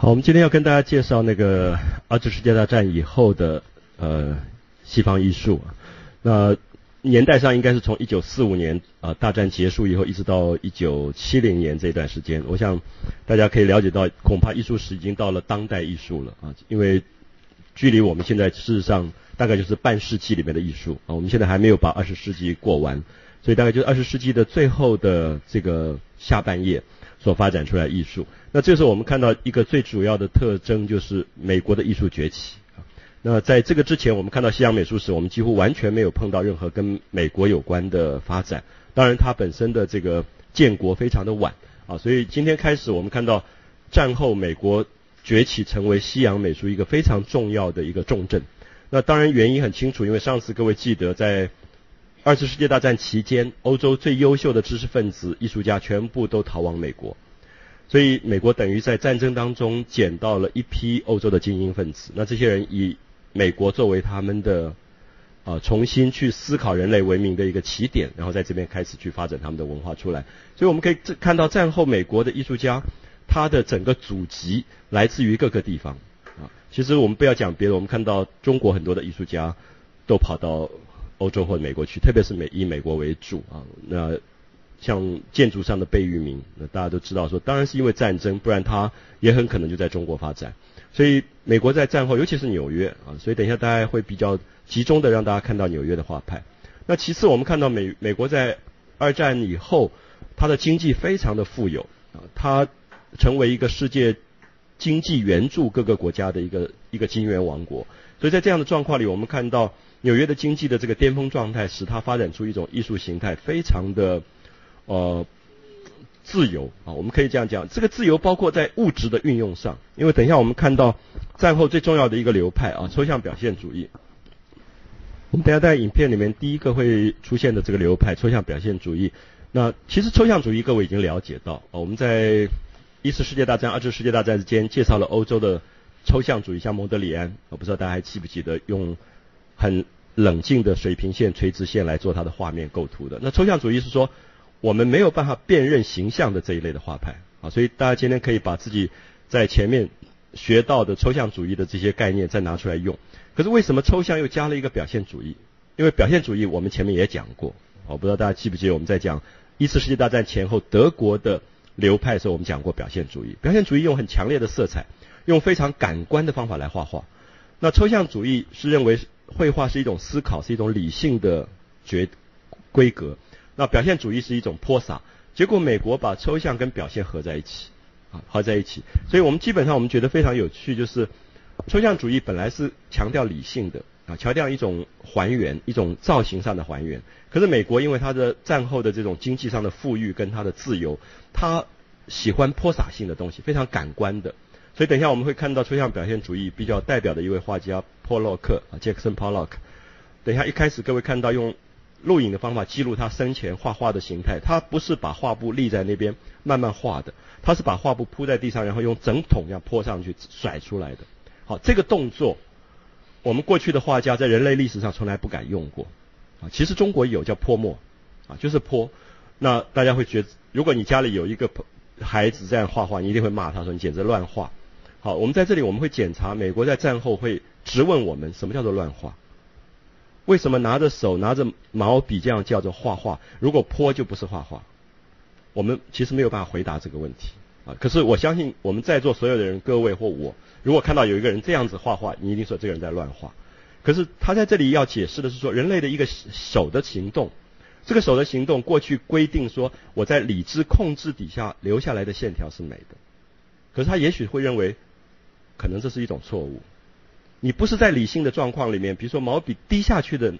好，我们今天要跟大家介绍那个二次世界大战以后的呃西方艺术。那年代上应该是从一九四五年啊大战结束以后，一直到一九七零年这段时间。我想大家可以了解到，恐怕艺术史已经到了当代艺术了啊，因为距离我们现在事实上大概就是半世纪里面的艺术啊，我们现在还没有把二十世纪过完，所以大概就是二十世纪的最后的这个下半叶。所发展出来艺术，那这时候我们看到一个最主要的特征就是美国的艺术崛起。那在这个之前，我们看到西洋美术史，我们几乎完全没有碰到任何跟美国有关的发展。当然，它本身的这个建国非常的晚啊，所以今天开始我们看到战后美国崛起成为西洋美术一个非常重要的一个重镇。那当然原因很清楚，因为上次各位记得在。二次世界大战期间，欧洲最优秀的知识分子、艺术家全部都逃往美国，所以美国等于在战争当中捡到了一批欧洲的精英分子。那这些人以美国作为他们的啊重新去思考人类文明的一个起点，然后在这边开始去发展他们的文化出来。所以我们可以看到战后美国的艺术家，他的整个祖籍来自于各个地方啊。其实我们不要讲别的，我们看到中国很多的艺术家都跑到。欧洲或美国去，特别是美以美国为主啊。那像建筑上的贝聿铭，那大家都知道说，当然是因为战争，不然他也很可能就在中国发展。所以美国在战后，尤其是纽约啊，所以等一下大家会比较集中的让大家看到纽约的画派。那其次，我们看到美美国在二战以后，它的经济非常的富有啊，它成为一个世界经济援助各个国家的一个一个金元王国。所以在这样的状况里，我们看到。纽约的经济的这个巅峰状态，使它发展出一种艺术形态，非常的呃自由啊。我们可以这样讲，这个自由包括在物质的运用上。因为等一下我们看到战后最重要的一个流派啊，抽象表现主义。我们等下在影片里面第一个会出现的这个流派，抽象表现主义。那其实抽象主义各位已经了解到啊，我们在一次世界大战、二次世界大战之间介绍了欧洲的抽象主义，像蒙德里安，我不知道大家还记不记得用。很冷静的水平线、垂直线来做它的画面构图的。那抽象主义是说，我们没有办法辨认形象的这一类的画派啊，所以大家今天可以把自己在前面学到的抽象主义的这些概念再拿出来用。可是为什么抽象又加了一个表现主义？因为表现主义我们前面也讲过，我不知道大家记不记得我们在讲一次世界大战前后德国的流派的时候，我们讲过表现主义。表现主义用很强烈的色彩，用非常感官的方法来画画。那抽象主义是认为。绘画是一种思考，是一种理性的决规格。那表现主义是一种泼洒。结果美国把抽象跟表现合在一起，啊，合在一起。所以我们基本上我们觉得非常有趣，就是抽象主义本来是强调理性的，啊，强调一种还原，一种造型上的还原。可是美国因为它的战后的这种经济上的富裕跟它的自由，它喜欢泼洒性的东西，非常感官的。所以等一下我们会看到抽象表现主义比较代表的一位画家。波洛克啊，杰克森·波洛克。等一下，一开始各位看到用录影的方法记录他生前画画的形态，他不是把画布立在那边慢慢画的，他是把画布铺在地上，然后用整桶这样泼上去甩出来的。好，这个动作，我们过去的画家在人类历史上从来不敢用过啊。其实中国有叫泼墨啊，就是泼。那大家会觉，如果你家里有一个孩子这样画画，你一定会骂他说你简直乱画。好，我们在这里我们会检查美国在战后会。直问我们什么叫做乱画？为什么拿着手拿着毛笔这样叫做画画？如果泼就不是画画。我们其实没有办法回答这个问题啊。可是我相信我们在座所有的人，各位或我，如果看到有一个人这样子画画，你一定说这个人在乱画。可是他在这里要解释的是说，人类的一个手的行动，这个手的行动过去规定说我在理智控制底下留下来的线条是美的。可是他也许会认为，可能这是一种错误。你不是在理性的状况里面，比如说毛笔滴下去的，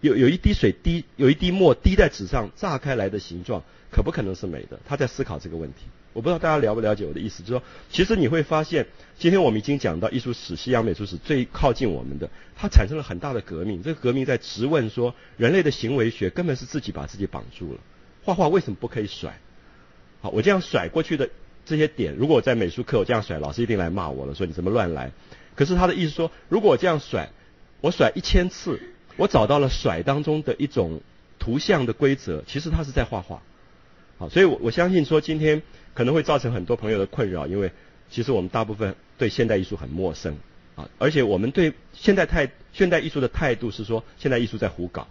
有有一滴水滴，有一滴墨滴在纸上炸开来的形状，可不可能是美的？他在思考这个问题。我不知道大家了不了解我的意思，就是说，其实你会发现，今天我们已经讲到艺术史，西洋美术史最靠近我们的，它产生了很大的革命。这个革命在质问说，人类的行为学根本是自己把自己绑住了。画画为什么不可以甩？好，我这样甩过去的这些点，如果我在美术课我这样甩，老师一定来骂我了，说你怎么乱来。可是他的意思说，如果我这样甩，我甩一千次，我找到了甩当中的一种图像的规则，其实他是在画画。好，所以我我相信说今天可能会造成很多朋友的困扰，因为其实我们大部分对现代艺术很陌生啊，而且我们对现代态现代艺术的态度是说，现代艺术在胡搞。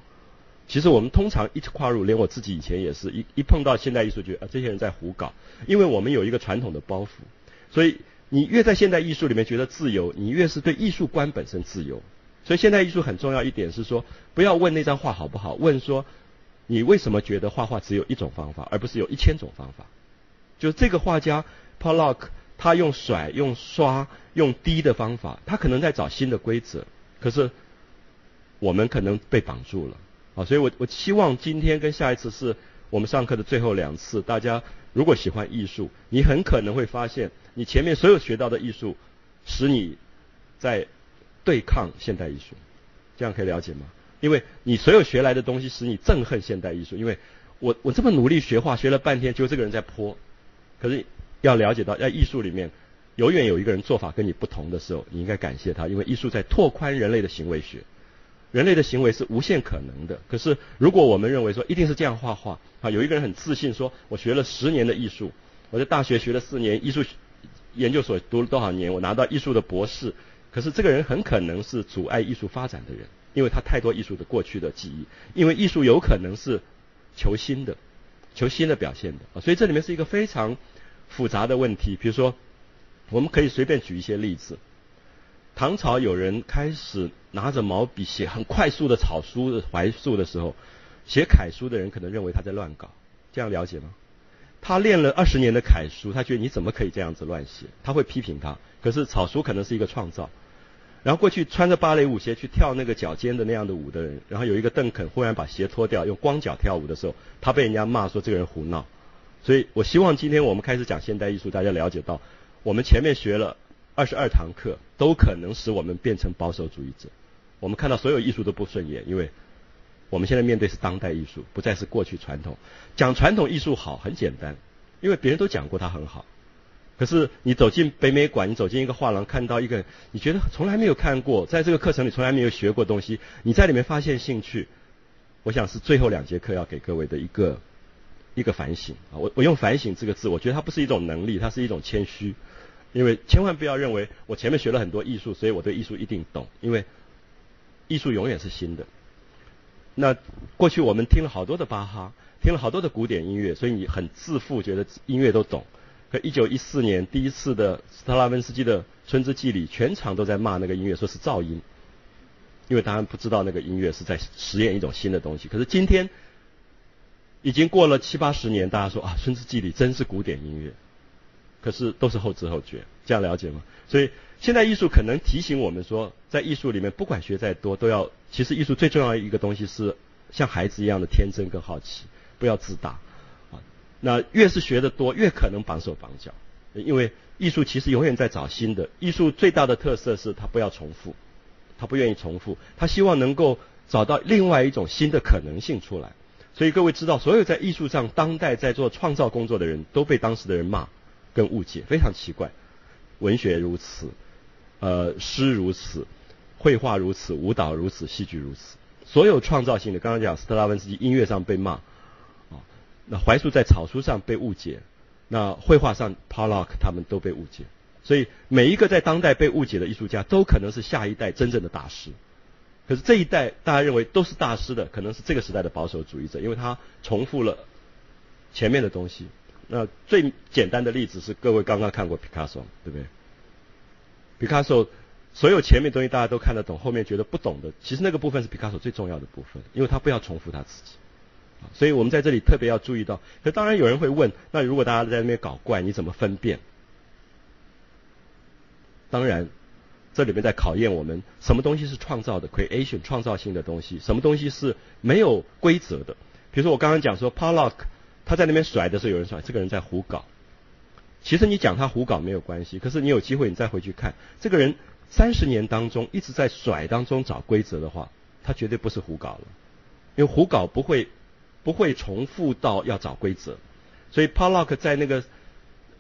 其实我们通常一跨入，连我自己以前也是一一碰到现代艺术，觉得啊这些人在胡搞，因为我们有一个传统的包袱，所以你越在现代艺术里面觉得自由，你越是对艺术观本身自由。所以现代艺术很重要一点是说，不要问那张画好不好，问说你为什么觉得画画只有一种方法，而不是有一千种方法？就这个画家 Pollock，他用甩、用刷、用滴的方法，他可能在找新的规则，可是我们可能被绑住了。啊，所以我我期望今天跟下一次是我们上课的最后两次。大家如果喜欢艺术，你很可能会发现，你前面所有学到的艺术，使你在对抗现代艺术。这样可以了解吗？因为你所有学来的东西使你憎恨现代艺术。因为我我这么努力学画，学了半天，就这个人在泼。可是要了解到，在艺术里面，永远有一个人做法跟你不同的时候，你应该感谢他，因为艺术在拓宽人类的行为学。人类的行为是无限可能的。可是，如果我们认为说一定是这样画画啊，有一个人很自信说，我学了十年的艺术，我在大学学了四年，艺术研究所读了多少年，我拿到艺术的博士。可是，这个人很可能是阻碍艺术发展的人，因为他太多艺术的过去的记忆。因为艺术有可能是求新的，求新的表现的。所以这里面是一个非常复杂的问题。比如说，我们可以随便举一些例子。唐朝有人开始拿着毛笔写很快速的草书的怀素的时候，写楷书的人可能认为他在乱搞，这样了解吗？他练了二十年的楷书，他觉得你怎么可以这样子乱写？他会批评他。可是草书可能是一个创造。然后过去穿着芭蕾舞鞋去跳那个脚尖的那样的舞的人，然后有一个邓肯忽然把鞋脱掉，用光脚跳舞的时候，他被人家骂说这个人胡闹。所以我希望今天我们开始讲现代艺术，大家了解到我们前面学了。二十二堂课都可能使我们变成保守主义者。我们看到所有艺术都不顺眼，因为我们现在面对是当代艺术，不再是过去传统。讲传统艺术好很简单，因为别人都讲过它很好。可是你走进北美馆，你走进一个画廊，看到一个你觉得从来没有看过，在这个课程里从来没有学过东西，你在里面发现兴趣，我想是最后两节课要给各位的一个一个反省啊。我我用反省这个字，我觉得它不是一种能力，它是一种谦虚。因为千万不要认为我前面学了很多艺术，所以我对艺术一定懂。因为艺术永远是新的。那过去我们听了好多的巴哈，听了好多的古典音乐，所以你很自负，觉得音乐都懂。可一九一四年第一次的斯特拉文斯基的《春之祭礼》，全场都在骂那个音乐，说是噪音。因为大家不知道那个音乐是在实验一种新的东西。可是今天已经过了七八十年，大家说啊，《春之祭礼》真是古典音乐。可是都是后知后觉，这样了解吗？所以现在艺术可能提醒我们说，在艺术里面，不管学再多，都要其实艺术最重要的一个东西是像孩子一样的天真跟好奇，不要自大啊。那越是学的多，越可能绑手绑脚，因为艺术其实永远在找新的。艺术最大的特色是它不要重复，它不愿意重复，它希望能够找到另外一种新的可能性出来。所以各位知道，所有在艺术上当代在做创造工作的人都被当时的人骂。跟误解非常奇怪，文学如此，呃，诗如此，绘画如此，舞蹈如此，戏剧如此，所有创造性的，刚刚讲斯特拉文斯基音乐上被骂，啊，那怀素在草书上被误解，那绘画上 Pollock 他们都被误解，所以每一个在当代被误解的艺术家，都可能是下一代真正的大师。可是这一代大家认为都是大师的，可能是这个时代的保守主义者，因为他重复了前面的东西。那最简单的例子是，各位刚刚看过 Picasso，对不对？Picasso 所有前面东西大家都看得懂，后面觉得不懂的，其实那个部分是 Picasso 最重要的部分，因为他不要重复他自己。所以我们在这里特别要注意到。可当然有人会问，那如果大家在那边搞怪，你怎么分辨？当然，这里面在考验我们，什么东西是创造的 creation 创造性的东西，什么东西是没有规则的。比如说我刚刚讲说 Pollock。他在那边甩的时候，有人说这个人在胡搞。其实你讲他胡搞没有关系，可是你有机会你再回去看，这个人三十年当中一直在甩当中找规则的话，他绝对不是胡搞了。因为胡搞不会不会重复到要找规则，所以 Pollock 在那个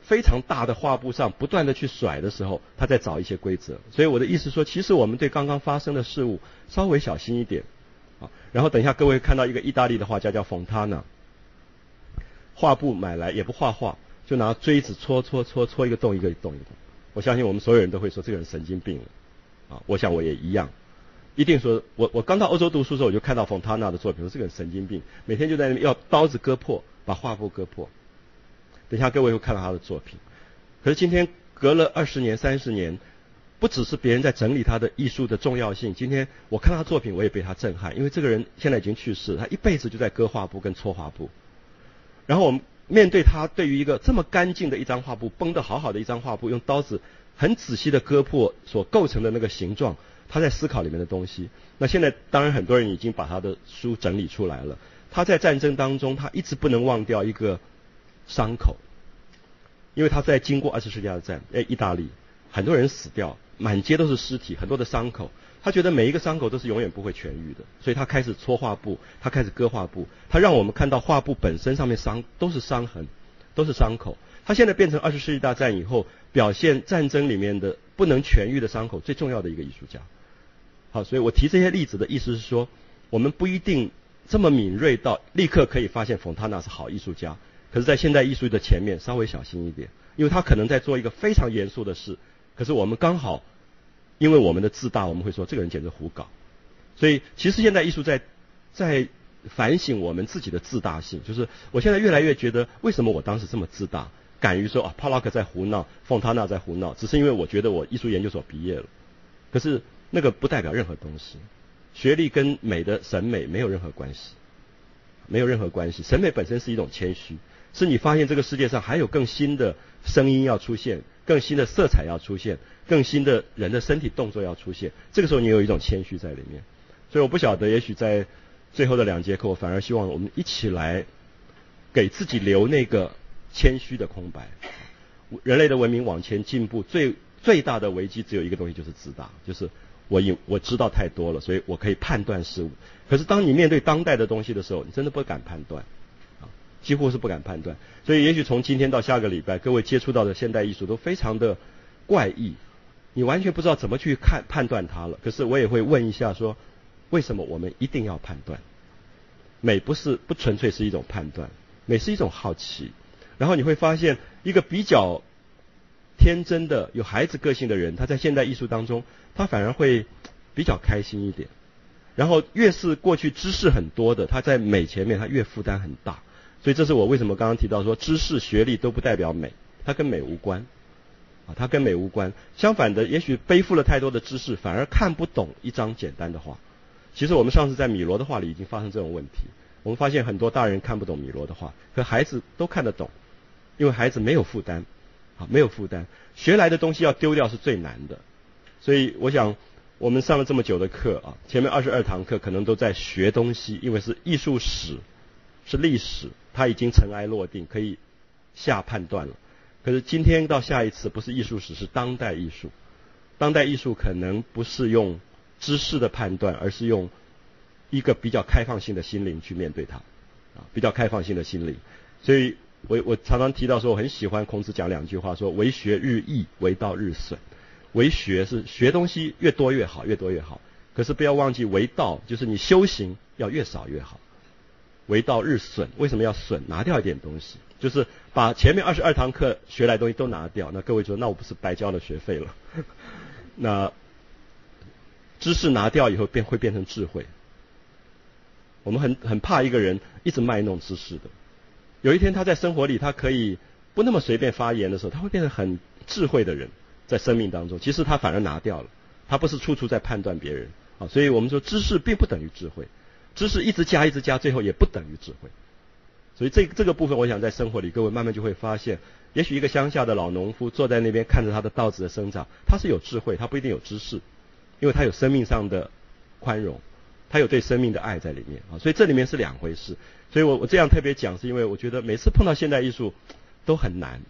非常大的画布上不断的去甩的时候，他在找一些规则。所以我的意思说，其实我们对刚刚发生的事物稍微小心一点啊。然后等一下各位看到一个意大利的画家叫冯塔纳。画布买来也不画画，就拿锥子戳戳戳戳一个洞一个洞一个洞。我相信我们所有人都会说这个人神经病了，啊，我想我也一样，一定说，我我刚到欧洲读书的时候，我就看到冯塔纳的作品，说这个人神经病，每天就在那边要刀子割破，把画布割破。等一下各位会看到他的作品，可是今天隔了二十年、三十年，不只是别人在整理他的艺术的重要性，今天我看他作品，我也被他震撼，因为这个人现在已经去世，他一辈子就在割画布跟搓画布，然后我们。面对他对于一个这么干净的一张画布，绷得好好的一张画布，用刀子很仔细的割破所构成的那个形状，他在思考里面的东西。那现在当然很多人已经把他的书整理出来了。他在战争当中，他一直不能忘掉一个伤口，因为他在经过二次世界大战，哎，意大利很多人死掉，满街都是尸体，很多的伤口。他觉得每一个伤口都是永远不会痊愈的，所以他开始搓画布，他开始割画布，他让我们看到画布本身上面伤都是伤痕，都是伤口。他现在变成二十世纪大战以后表现战争里面的不能痊愈的伤口最重要的一个艺术家。好，所以我提这些例子的意思是说，我们不一定这么敏锐到立刻可以发现冯塔纳是好艺术家，可是，在现代艺术的前面稍微小心一点，因为他可能在做一个非常严肃的事，可是我们刚好。因为我们的自大，我们会说这个人简直胡搞。所以，其实现在艺术在在反省我们自己的自大性。就是我现在越来越觉得，为什么我当时这么自大，敢于说啊，帕拉克在胡闹，冯塔纳在胡闹，只是因为我觉得我艺术研究所毕业了。可是那个不代表任何东西，学历跟美的审美没有任何关系，没有任何关系。审美本身是一种谦虚，是你发现这个世界上还有更新的声音要出现。更新的色彩要出现，更新的人的身体动作要出现，这个时候你有一种谦虚在里面。所以我不晓得，也许在最后的两节课，我反而希望我们一起来给自己留那个谦虚的空白。人类的文明往前进步，最最大的危机只有一个东西，就是自大，就是我有我知道太多了，所以我可以判断事物。可是当你面对当代的东西的时候，你真的不敢判断。几乎是不敢判断，所以也许从今天到下个礼拜，各位接触到的现代艺术都非常的怪异，你完全不知道怎么去看判断它了。可是我也会问一下，说为什么我们一定要判断？美不是不纯粹是一种判断，美是一种好奇。然后你会发现，一个比较天真的、有孩子个性的人，他在现代艺术当中，他反而会比较开心一点。然后越是过去知识很多的，他在美前面他越负担很大。所以这是我为什么刚刚提到说，知识、学历都不代表美，它跟美无关，啊，它跟美无关。相反的，也许背负了太多的知识，反而看不懂一张简单的画。其实我们上次在米罗的画里已经发生这种问题。我们发现很多大人看不懂米罗的画，可孩子都看得懂，因为孩子没有负担，啊，没有负担。学来的东西要丢掉是最难的。所以我想，我们上了这么久的课啊，前面二十二堂课可能都在学东西，因为是艺术史，是历史。他已经尘埃落定，可以下判断了。可是今天到下一次，不是艺术史，是当代艺术。当代艺术可能不是用知识的判断，而是用一个比较开放性的心灵去面对它，啊，比较开放性的心灵。所以我我常常提到说，我很喜欢孔子讲两句话，说为学日益，为道日损。为学是学东西越多越好，越多越好。可是不要忘记为道，就是你修行要越少越好。为道日损，为什么要损？拿掉一点东西，就是把前面二十二堂课学来的东西都拿掉。那各位说，那我不是白交了学费了？那知识拿掉以后，变会变成智慧。我们很很怕一个人一直卖弄知识的。有一天他在生活里，他可以不那么随便发言的时候，他会变成很智慧的人，在生命当中，其实他反而拿掉了，他不是处处在判断别人啊。所以我们说，知识并不等于智慧。知识一直加，一直加，最后也不等于智慧。所以这这个部分，我想在生活里，各位慢慢就会发现，也许一个乡下的老农夫坐在那边看着他的稻子的生长，他是有智慧，他不一定有知识，因为他有生命上的宽容，他有对生命的爱在里面啊。所以这里面是两回事。所以我我这样特别讲，是因为我觉得每次碰到现代艺术都很难，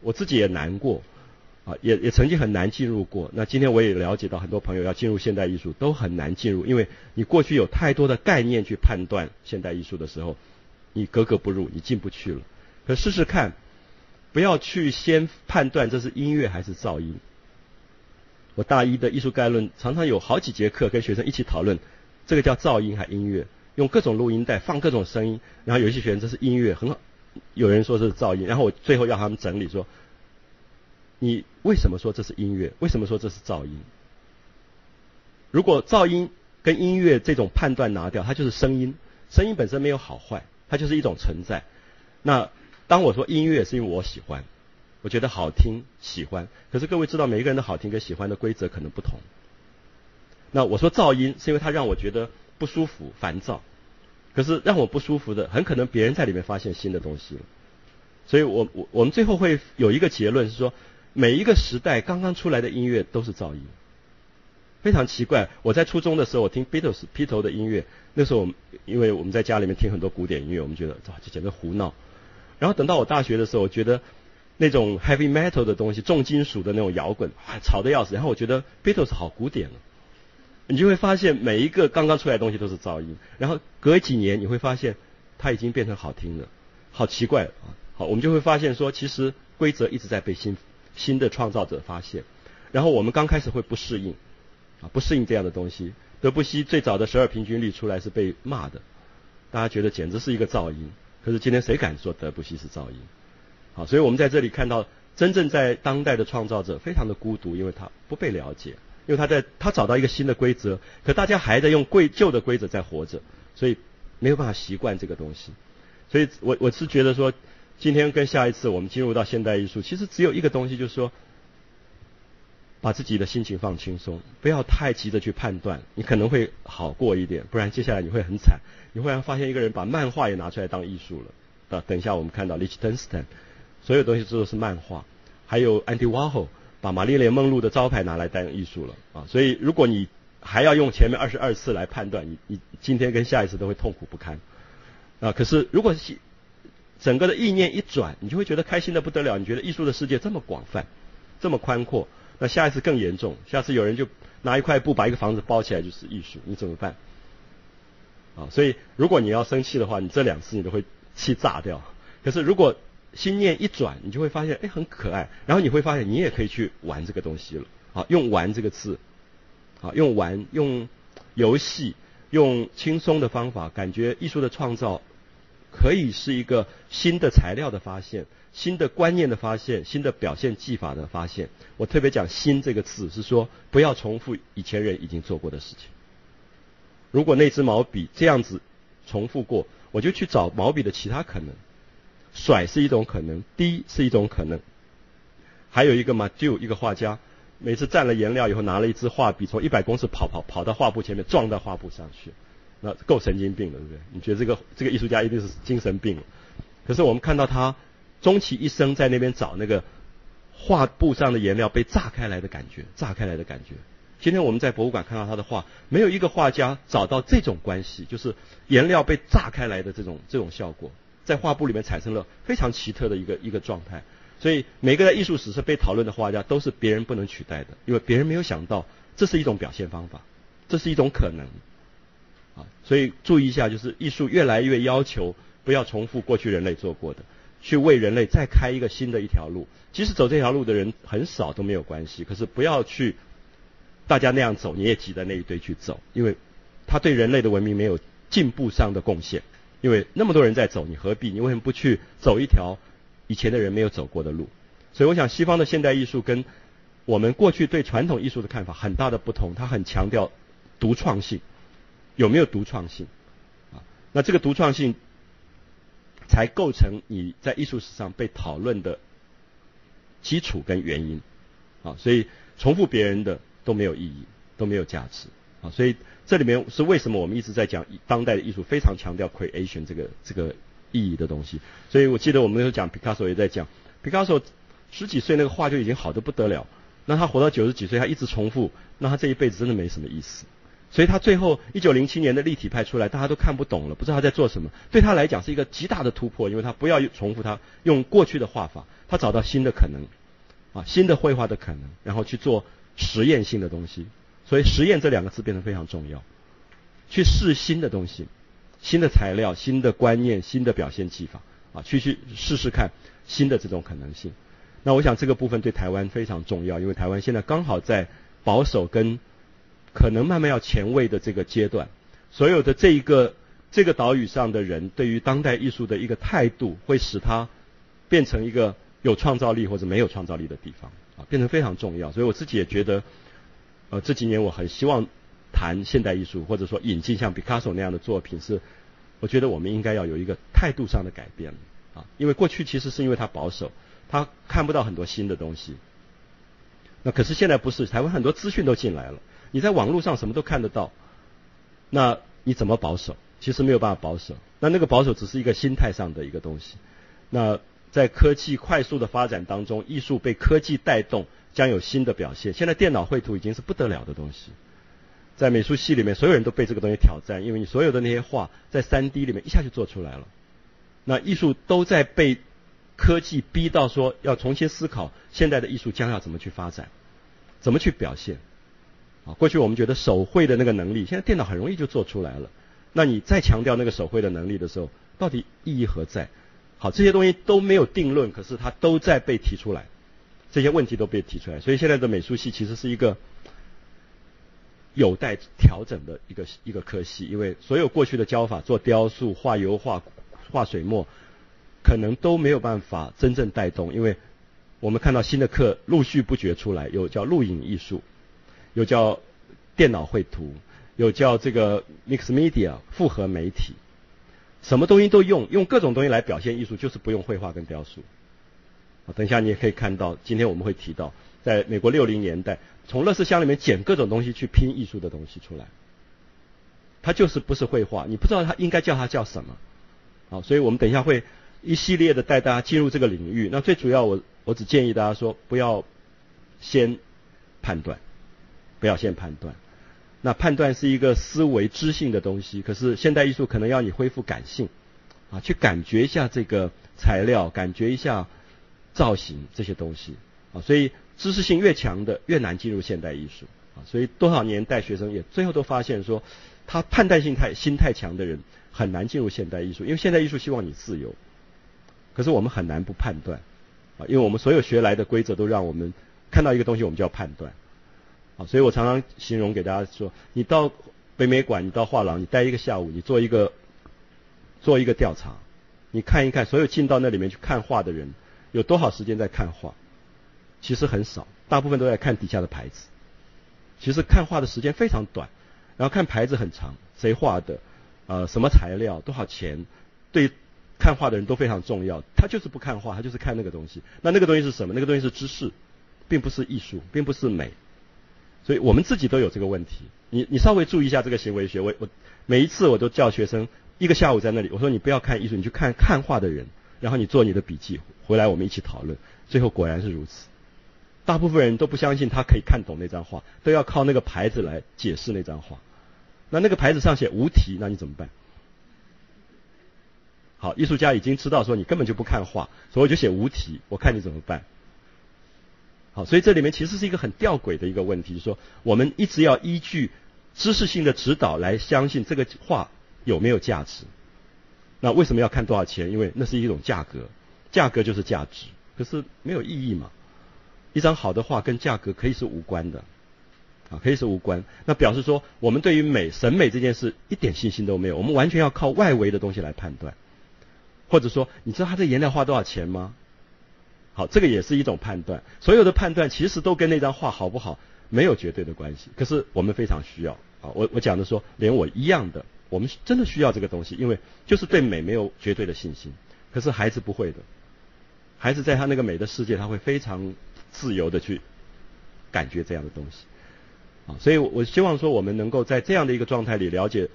我自己也难过。啊，也也曾经很难进入过。那今天我也了解到，很多朋友要进入现代艺术都很难进入，因为你过去有太多的概念去判断现代艺术的时候，你格格不入，你进不去了。可试试看，不要去先判断这是音乐还是噪音。我大一的艺术概论常常有好几节课跟学生一起讨论，这个叫噪音还音乐？用各种录音带放各种声音，然后有些学生这是音乐很好，有人说这是噪音，然后我最后要他们整理说。你为什么说这是音乐？为什么说这是噪音？如果噪音跟音乐这种判断拿掉，它就是声音。声音本身没有好坏，它就是一种存在。那当我说音乐是因为我喜欢，我觉得好听喜欢。可是各位知道，每一个人的好听跟喜欢的规则可能不同。那我说噪音是因为它让我觉得不舒服、烦躁。可是让我不舒服的，很可能别人在里面发现新的东西了。所以我我我们最后会有一个结论是说，每一个时代刚刚出来的音乐都是噪音。非常奇怪，我在初中的时候我听 Beatles 披头的音乐，那时候我们因为我们在家里面听很多古典音乐，我们觉得哇这简直胡闹。然后等到我大学的时候，我觉得那种 heavy metal 的东西，重金属的那种摇滚，吵得要死。然后我觉得 Beatles 好古典了。你就会发现每一个刚刚出来的东西都是噪音，然后隔几年你会发现它已经变成好听了，好奇怪啊！好，我们就会发现说，其实规则一直在被新新的创造者发现，然后我们刚开始会不适应，啊，不适应这样的东西。德布西最早的十二平均律出来是被骂的，大家觉得简直是一个噪音。可是今天谁敢说德布西是噪音？好，所以我们在这里看到真正在当代的创造者非常的孤独，因为他不被了解。因为他在他找到一个新的规则，可大家还在用贵旧的规则在活着，所以没有办法习惯这个东西。所以我我是觉得说，今天跟下一次我们进入到现代艺术，其实只有一个东西，就是说，把自己的心情放轻松，不要太急着去判断，你可能会好过一点，不然接下来你会很惨。你忽然发现一个人把漫画也拿出来当艺术了。啊，等一下我们看到 Lichtenstein，所有东西都是漫画，还有 Andy Warhol。把玛丽莲梦露的招牌拿来当艺术了啊！所以如果你还要用前面二十二次来判断，你你今天跟下一次都会痛苦不堪啊！可是如果是整个的意念一转，你就会觉得开心的不得了。你觉得艺术的世界这么广泛，这么宽阔，那下一次更严重。下次有人就拿一块布把一个房子包起来就是艺术，你怎么办？啊！所以如果你要生气的话，你这两次你都会气炸掉。可是如果心念一转，你就会发现，哎，很可爱。然后你会发现，你也可以去玩这个东西了。好，用“玩”这个字，好，用玩，用游戏，用轻松的方法，感觉艺术的创造可以是一个新的材料的发现，新的观念的发现，新的表现技法的发现。我特别讲“新”这个字，是说不要重复以前人已经做过的事情。如果那支毛笔这样子重复过，我就去找毛笔的其他可能。甩是一种可能，滴是一种可能，还有一个嘛，就一个画家，每次蘸了颜料以后，拿了一支画笔，从一百公尺跑跑跑到画布前面，撞到画布上去，那够神经病了，对不对？你觉得这个这个艺术家一定是精神病了？可是我们看到他终其一生在那边找那个画布上的颜料被炸开来的感觉，炸开来的感觉。今天我们在博物馆看到他的画，没有一个画家找到这种关系，就是颜料被炸开来的这种这种效果。在画布里面产生了非常奇特的一个一个状态，所以每个在艺术史上被讨论的画家都是别人不能取代的，因为别人没有想到这是一种表现方法，这是一种可能，啊，所以注意一下，就是艺术越来越要求不要重复过去人类做过的，去为人类再开一个新的一条路，即使走这条路的人很少都没有关系，可是不要去大家那样走，你也挤在那一堆去走，因为他对人类的文明没有进步上的贡献。因为那么多人在走，你何必？你为什么不去走一条以前的人没有走过的路？所以我想，西方的现代艺术跟我们过去对传统艺术的看法很大的不同。它很强调独创性，有没有独创性？啊，那这个独创性才构成你在艺术史上被讨论的基础跟原因。啊，所以重复别人的都没有意义，都没有价值。啊，所以。这里面是为什么我们一直在讲当代的艺术非常强调 creation 这个这个意义的东西？所以我记得我们那时候讲 Picasso 也在讲，Picasso 十几岁那个画就已经好的不得了，那他活到九十几岁，他一直重复，那他这一辈子真的没什么意思。所以他最后一九零七年的立体派出来，大家都看不懂了，不知道他在做什么。对他来讲是一个极大的突破，因为他不要重复他用过去的画法，他找到新的可能，啊，新的绘画的可能，然后去做实验性的东西。所以“实验”这两个字变得非常重要，去试新的东西、新的材料、新的观念、新的表现技法啊，去去试试看新的这种可能性。那我想这个部分对台湾非常重要，因为台湾现在刚好在保守跟可能慢慢要前卫的这个阶段。所有的这一个这个岛屿上的人对于当代艺术的一个态度，会使它变成一个有创造力或者没有创造力的地方。啊，变成非常重要。所以我自己也觉得，呃，这几年我很希望谈现代艺术，或者说引进像毕卡索那样的作品，是我觉得我们应该要有一个态度上的改变啊，因为过去其实是因为他保守，他看不到很多新的东西。那可是现在不是，台湾很多资讯都进来了，你在网络上什么都看得到，那你怎么保守？其实没有办法保守。那那个保守只是一个心态上的一个东西。那在科技快速的发展当中，艺术被科技带动，将有新的表现。现在电脑绘图已经是不得了的东西，在美术系里面，所有人都被这个东西挑战，因为你所有的那些画在三 D 里面一下就做出来了。那艺术都在被。科技逼到说要重新思考现代的艺术将要怎么去发展，怎么去表现？啊，过去我们觉得手绘的那个能力，现在电脑很容易就做出来了。那你再强调那个手绘的能力的时候，到底意义何在？好，这些东西都没有定论，可是它都在被提出来，这些问题都被提出来。所以现在的美术系其实是一个有待调整的一个一个科系，因为所有过去的教法，做雕塑、画油画、画水墨。可能都没有办法真正带动，因为我们看到新的课陆续不绝出来，有叫录影艺术，有叫电脑绘图，有叫这个 mix media 复合媒体，什么东西都用，用各种东西来表现艺术，就是不用绘画跟雕塑。啊，等一下你也可以看到，今天我们会提到，在美国六零年代，从乐视箱里面捡各种东西去拼艺术的东西出来，它就是不是绘画，你不知道它应该叫它叫什么。好，所以我们等一下会。一系列的带大家进入这个领域，那最主要我我只建议大家说，不要先判断，不要先判断。那判断是一个思维知性的东西，可是现代艺术可能要你恢复感性，啊，去感觉一下这个材料，感觉一下造型这些东西，啊，所以知识性越强的越难进入现代艺术，啊，所以多少年带学生也最后都发现说，他判断性太心太强的人很难进入现代艺术，因为现代艺术希望你自由。可是我们很难不判断，啊，因为我们所有学来的规则都让我们看到一个东西，我们就要判断，啊，所以我常常形容给大家说，你到北美馆，你到画廊，你待一个下午，你做一个做一个调查，你看一看所有进到那里面去看画的人有多少时间在看画，其实很少，大部分都在看底下的牌子，其实看画的时间非常短，然后看牌子很长，谁画的，呃，什么材料，多少钱，对。看画的人都非常重要，他就是不看画，他就是看那个东西。那那个东西是什么？那个东西是知识，并不是艺术，并不是美。所以我们自己都有这个问题。你你稍微注意一下这个行为学。我我每一次我都叫学生一个下午在那里，我说你不要看艺术，你去看看画的人，然后你做你的笔记，回来我们一起讨论。最后果然是如此。大部分人都不相信他可以看懂那张画，都要靠那个牌子来解释那张画。那那个牌子上写无题，那你怎么办？好，艺术家已经知道说你根本就不看画，所以我就写无题，我看你怎么办。好，所以这里面其实是一个很吊诡的一个问题，就是说我们一直要依据知识性的指导来相信这个画有没有价值。那为什么要看多少钱？因为那是一种价格，价格就是价值，可是没有意义嘛。一张好的画跟价格可以是无关的，啊，可以是无关。那表示说我们对于美、审美这件事一点信心都没有，我们完全要靠外围的东西来判断。或者说，你知道他这颜料花多少钱吗？好，这个也是一种判断。所有的判断其实都跟那张画好不好没有绝对的关系。可是我们非常需要啊！我我讲的说，连我一样的，我们真的需要这个东西，因为就是对美没有绝对的信心。可是孩子不会的，孩子在他那个美的世界，他会非常自由的去感觉这样的东西啊！所以我希望说，我们能够在这样的一个状态里了解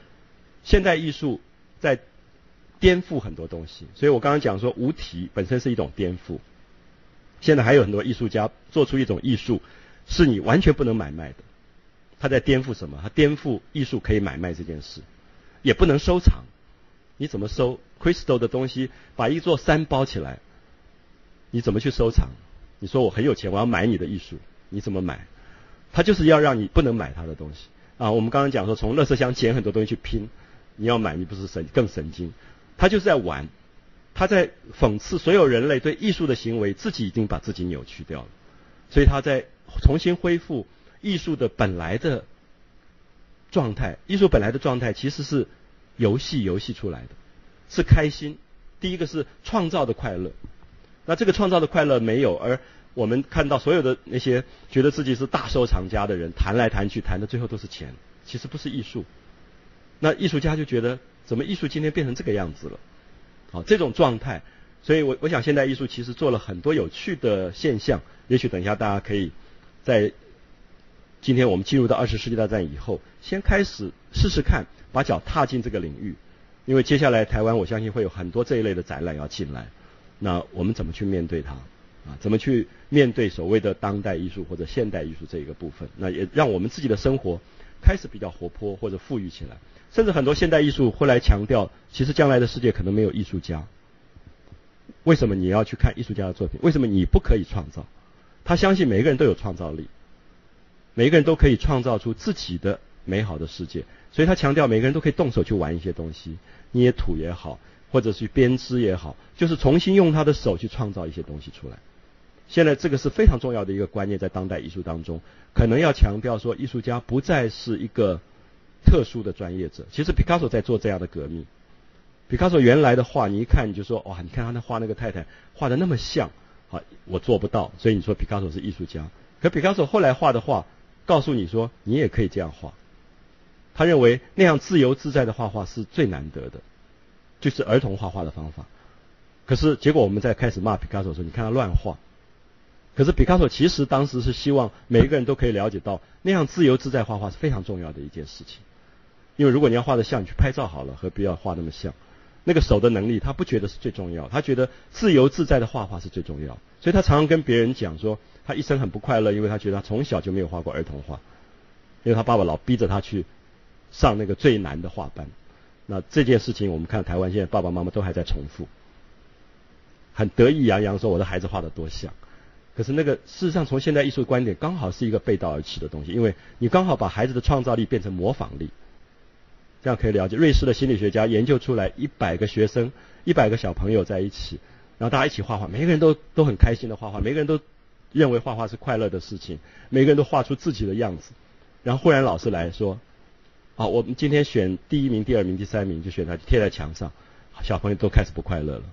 现代艺术在。颠覆很多东西，所以我刚刚讲说无题本身是一种颠覆。现在还有很多艺术家做出一种艺术，是你完全不能买卖的。他在颠覆什么？他颠覆艺术可以买卖这件事，也不能收藏。你怎么收？Crystal 的东西把一座山包起来，你怎么去收藏？你说我很有钱，我要买你的艺术，你怎么买？他就是要让你不能买他的东西啊！我们刚刚讲说，从乐色箱捡很多东西去拼，你要买，你不是神更神经？他就是在玩，他在讽刺所有人类对艺术的行为，自己已经把自己扭曲掉了，所以他在重新恢复艺术的本来的状态。艺术本来的状态其实是游戏，游戏出来的，是开心。第一个是创造的快乐，那这个创造的快乐没有，而我们看到所有的那些觉得自己是大收藏家的人，谈来谈去，谈的最后都是钱，其实不是艺术。那艺术家就觉得，怎么艺术今天变成这个样子了？好，这种状态，所以我我想现代艺术其实做了很多有趣的现象。也许等一下大家可以在今天我们进入到二十世纪大战以后，先开始试试看，把脚踏进这个领域。因为接下来台湾我相信会有很多这一类的展览要进来，那我们怎么去面对它？啊，怎么去面对所谓的当代艺术或者现代艺术这一个部分？那也让我们自己的生活开始比较活泼或者富裕起来。甚至很多现代艺术后来强调，其实将来的世界可能没有艺术家。为什么你要去看艺术家的作品？为什么你不可以创造？他相信每个人都有创造力，每一个人都可以创造出自己的美好的世界。所以他强调每个人都可以动手去玩一些东西，捏土也好，或者是编织也好，就是重新用他的手去创造一些东西出来。现在这个是非常重要的一个观念，在当代艺术当中，可能要强调说，艺术家不再是一个特殊的专业者。其实皮卡索在做这样的革命。皮卡索原来的画，你一看你就说，哇，你看他那画那个太太画的那么像，好，我做不到，所以你说皮卡索是艺术家。可皮卡索后来画的画，告诉你说，你也可以这样画。他认为那样自由自在的画画是最难得的，就是儿童画画的方法。可是结果我们在开始骂皮卡索的时候，你看他乱画。可是毕卡索其实当时是希望每一个人都可以了解到，那样自由自在画画是非常重要的一件事情。因为如果你要画的像，你去拍照好了，何必要画那么像？那个手的能力，他不觉得是最重要，他觉得自由自在的画画是最重要。所以他常常跟别人讲说，他一生很不快乐，因为他觉得他从小就没有画过儿童画，因为他爸爸老逼着他去上那个最难的画班。那这件事情，我们看台湾现在爸爸妈妈都还在重复，很得意洋洋说我的孩子画的多像。可是那个事实上，从现代艺术观点，刚好是一个背道而驰的东西，因为你刚好把孩子的创造力变成模仿力，这样可以了解。瑞士的心理学家研究出来，一百个学生，一百个小朋友在一起，然后大家一起画画，每个人都都很开心的画画，每个人都认为画画是快乐的事情，每个人都画出自己的样子。然后忽然老师来说，啊，我们今天选第一名、第二名、第三名，就选他贴在墙上，小朋友都开始不快乐了。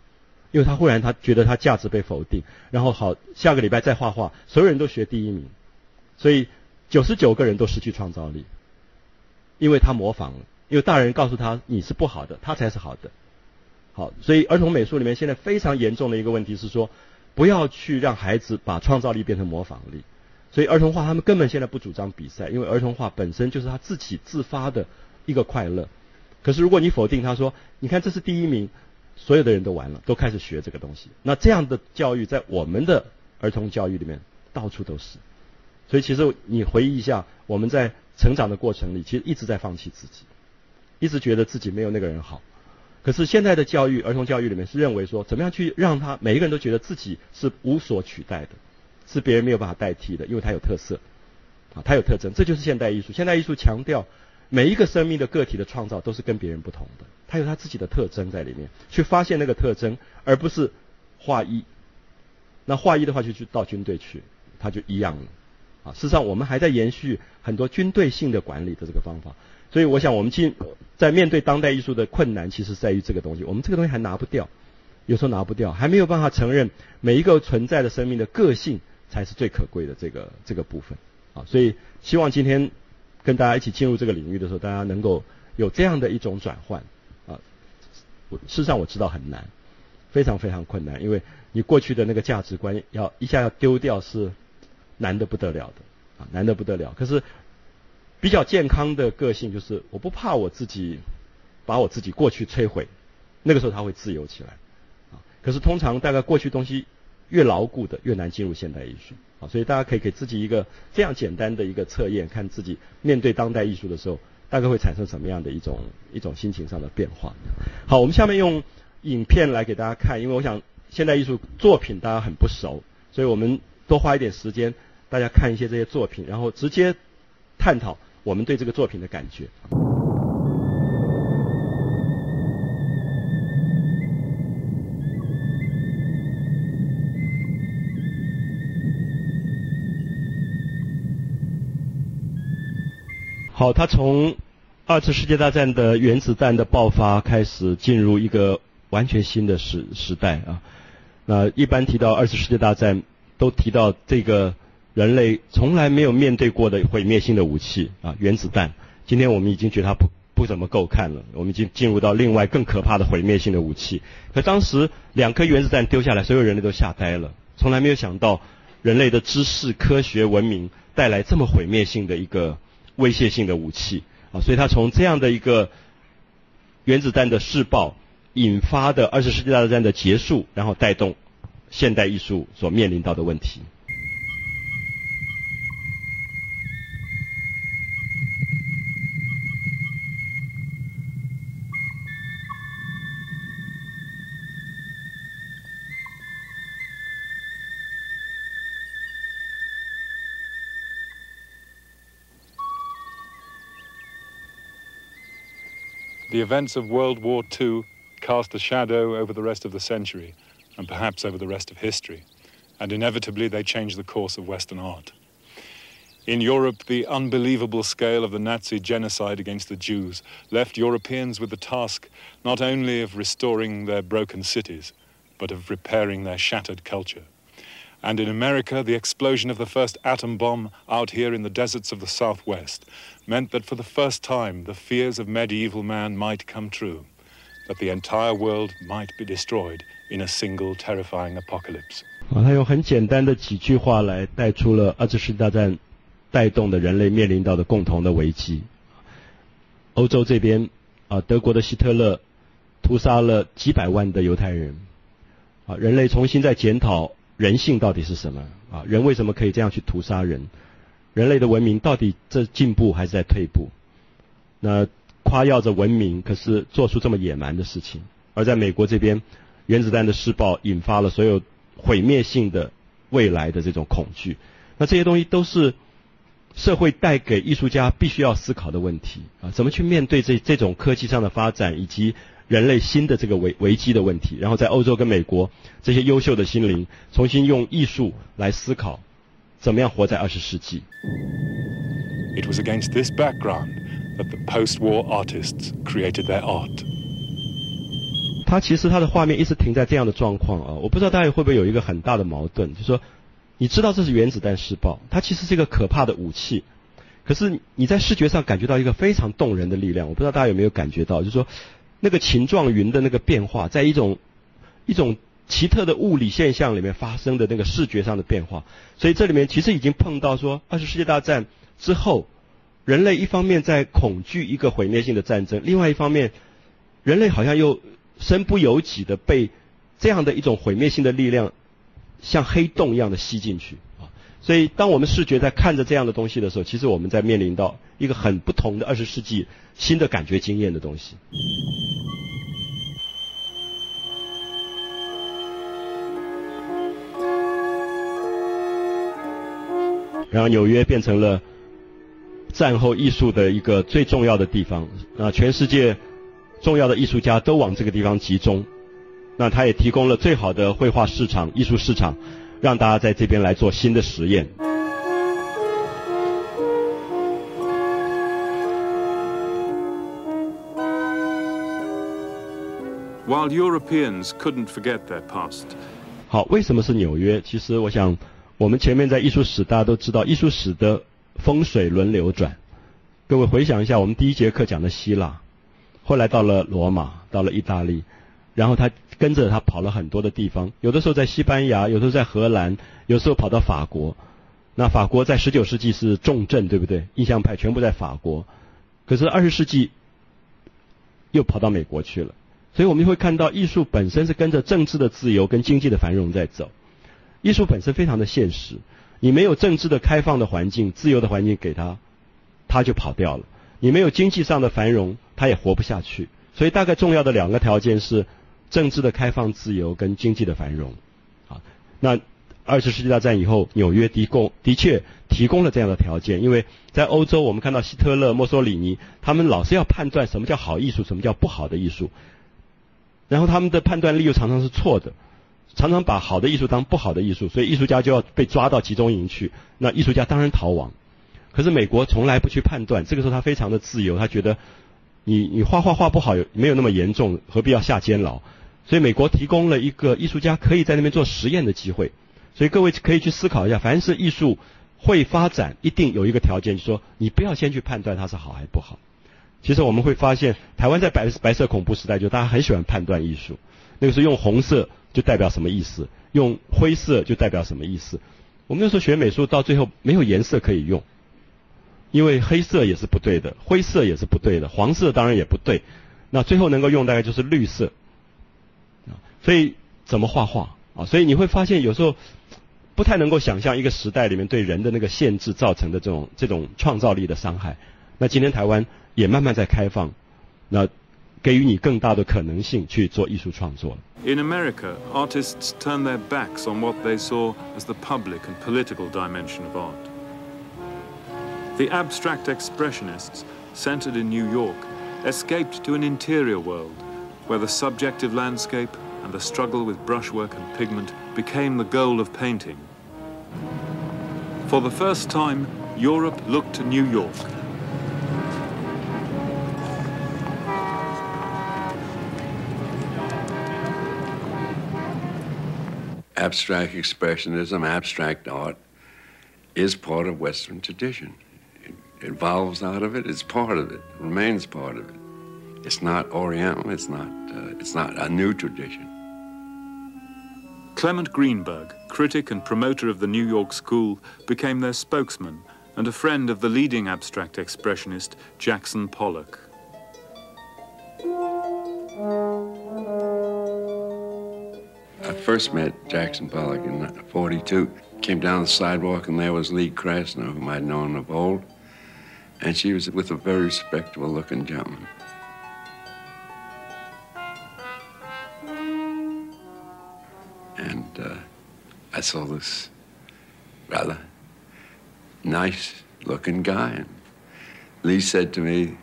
因为他忽然他觉得他价值被否定，然后好下个礼拜再画画，所有人都学第一名，所以九十九个人都失去创造力，因为他模仿了，因为大人告诉他你是不好的，他才是好的。好，所以儿童美术里面现在非常严重的一个问题是说，不要去让孩子把创造力变成模仿力。所以儿童画他们根本现在不主张比赛，因为儿童画本身就是他自己自发的一个快乐。可是如果你否定他说，你看这是第一名。所有的人都完了，都开始学这个东西。那这样的教育在我们的儿童教育里面到处都是。所以其实你回忆一下，我们在成长的过程里，其实一直在放弃自己，一直觉得自己没有那个人好。可是现在的教育，儿童教育里面是认为说，怎么样去让他每一个人都觉得自己是无所取代的，是别人没有办法代替的，因为他有特色，啊，他有特征。这就是现代艺术。现代艺术强调。每一个生命的个体的创造都是跟别人不同的，他有他自己的特征在里面，去发现那个特征，而不是画一。那画一的话就去到军队去，他就一样了。啊，事实上我们还在延续很多军队性的管理的这个方法，所以我想我们今在面对当代艺术的困难，其实在于这个东西，我们这个东西还拿不掉，有时候拿不掉，还没有办法承认每一个存在的生命的个性才是最可贵的这个这个部分。啊，所以希望今天。跟大家一起进入这个领域的时候，大家能够有这样的一种转换啊。事实上我知道很难，非常非常困难，因为你过去的那个价值观要一下要丢掉是难的不得了的啊，难的不得了。可是比较健康的个性就是我不怕我自己把我自己过去摧毁，那个时候他会自由起来啊。可是通常大概过去东西越牢固的越难进入现代艺术。啊，所以大家可以给自己一个这样简单的一个测验，看自己面对当代艺术的时候，大概会产生什么样的一种一种心情上的变化。好，我们下面用影片来给大家看，因为我想现代艺术作品大家很不熟，所以我们多花一点时间，大家看一些这些作品，然后直接探讨我们对这个作品的感觉。好，他从二次世界大战的原子弹的爆发开始，进入一个完全新的时时代啊。那一般提到二次世界大战，都提到这个人类从来没有面对过的毁灭性的武器啊，原子弹。今天我们已经觉得它不不怎么够看了，我们已经进入到另外更可怕的毁灭性的武器。可当时两颗原子弹丢下来，所有人类都吓呆了，从来没有想到人类的知识、科学、文明带来这么毁灭性的一个威胁性的武器啊！所以他从这样的一个原子弹的试爆引发的二次世界大战的结束，然后带动现代艺术所面临到的问题。The events of World War II cast a shadow over the rest of the century, and perhaps over the rest of history, and inevitably they changed the course of Western art. In Europe, the unbelievable scale of the Nazi genocide against the Jews left Europeans with the task not only of restoring their broken cities, but of repairing their shattered culture And in America, the explosion of the first atom bomb out here in the deserts of the Southwest meant that for the first time the fears of medieval man might come true, that the entire world might be destroyed in a single terrifying apocalypse. 啊，他用很简单的几句话来带出了二次世界大战带动的人类面临到的共同的危机。欧洲这边啊，德国的希特勒屠杀了几百万的犹太人，啊，人类重新在检讨 人性到底是什么啊？人为什么可以这样去屠杀人？人类的文明到底在进步还是在退步？那夸耀着文明，可是做出这么野蛮的事情。而在美国这边，原子弹的试爆引发了所有毁灭性的未来的这种恐惧。那这些东西都是社会带给艺术家必须要思考的问题啊！怎么去面对这这种科技上的发展以及？人类新的这个危危机的问题，然后在欧洲跟美国这些优秀的心灵重新用艺术来思考，怎么样活在二十世纪。It was against this background that the post-war artists created their art. 他其实他的画面一直停在这样的状况啊，我不知道大家会不会有一个很大的矛盾，就是说，你知道这是原子弹试爆，它其实是一个可怕的武器，可是你在视觉上感觉到一个非常动人的力量，我不知道大家有没有感觉到，就是说。那个琴状云的那个变化，在一种一种奇特的物理现象里面发生的那个视觉上的变化，所以这里面其实已经碰到说，二次世界大战之后，人类一方面在恐惧一个毁灭性的战争，另外一方面，人类好像又身不由己的被这样的一种毁灭性的力量，像黑洞一样的吸进去。所以，当我们视觉在看着这样的东西的时候，其实我们在面临到一个很不同的二十世纪新的感觉经验的东西。然后，纽约变成了战后艺术的一个最重要的地方。那，全世界重要的艺术家都往这个地方集中。那它也提供了最好的绘画市场、艺术市场。让大家在这边来做新的实验。While Europeans couldn't forget their past。好，为什么是纽约？其实我想，我们前面在艺术史大家都知道，艺术史的风水轮流转。各位回想一下，我们第一节课讲的希腊，后来到了罗马，到了意大利。然后他跟着他跑了很多的地方，有的时候在西班牙，有时候在荷兰，有时候跑到法国。那法国在十九世纪是重镇，对不对？印象派全部在法国。可是二十世纪又跑到美国去了。所以我们就会看到，艺术本身是跟着政治的自由跟经济的繁荣在走。艺术本身非常的现实，你没有政治的开放的环境、自由的环境给他，他就跑掉了。你没有经济上的繁荣，他也活不下去。所以大概重要的两个条件是。政治的开放、自由跟经济的繁荣，啊，那二次世界大战以后，纽约提供的确提供了这样的条件，因为在欧洲，我们看到希特勒、墨索里尼，他们老是要判断什么叫好艺术，什么叫不好的艺术，然后他们的判断力又常常是错的，常常把好的艺术当不好的艺术，所以艺术家就要被抓到集中营去，那艺术家当然逃亡。可是美国从来不去判断，这个时候他非常的自由，他觉得你你画画画不好，没有那么严重，何必要下监牢？所以美国提供了一个艺术家可以在那边做实验的机会，所以各位可以去思考一下，凡是艺术会发展，一定有一个条件，就是说你不要先去判断它是好还是不好。其实我们会发现，台湾在白白色恐怖时代，就大家很喜欢判断艺术。那个时候用红色就代表什么意思，用灰色就代表什么意思。我们那时候学美术，到最后没有颜色可以用，因为黑色也是不对的，灰色也是不对的，黄色当然也不对。那最后能够用大概就是绿色。啊，所以怎么画画啊？所以你会发现有时候。不太能够想象一个时代里面对人的那个限制造成的这种这种创造力的伤害。那今天台湾也慢慢在开放，那给予你更大的可能性去做艺术创作。In America, artists turn their backs on what they saw as the public and political dimension of art. The abstract expressionists, centered in New York, escaped to an interior world where the subjective landscape and the struggle with brushwork and pigment became the goal of painting. For the first time, Europe looked to New York. Abstract expressionism, abstract art, is part of Western tradition. It evolves out of it, it's part of it, remains part of it. It's not Oriental, it's not, uh, it's not a new tradition. Clement Greenberg, critic and promoter of the New York School, became their spokesman and a friend of the leading abstract expressionist Jackson Pollock. I first met Jackson Pollock in 42. Came down the sidewalk and there was Lee Krasner, whom I'd known of old. And she was with a very respectable looking gentleman. I saw this rather nice looking guy. And Lee said to me,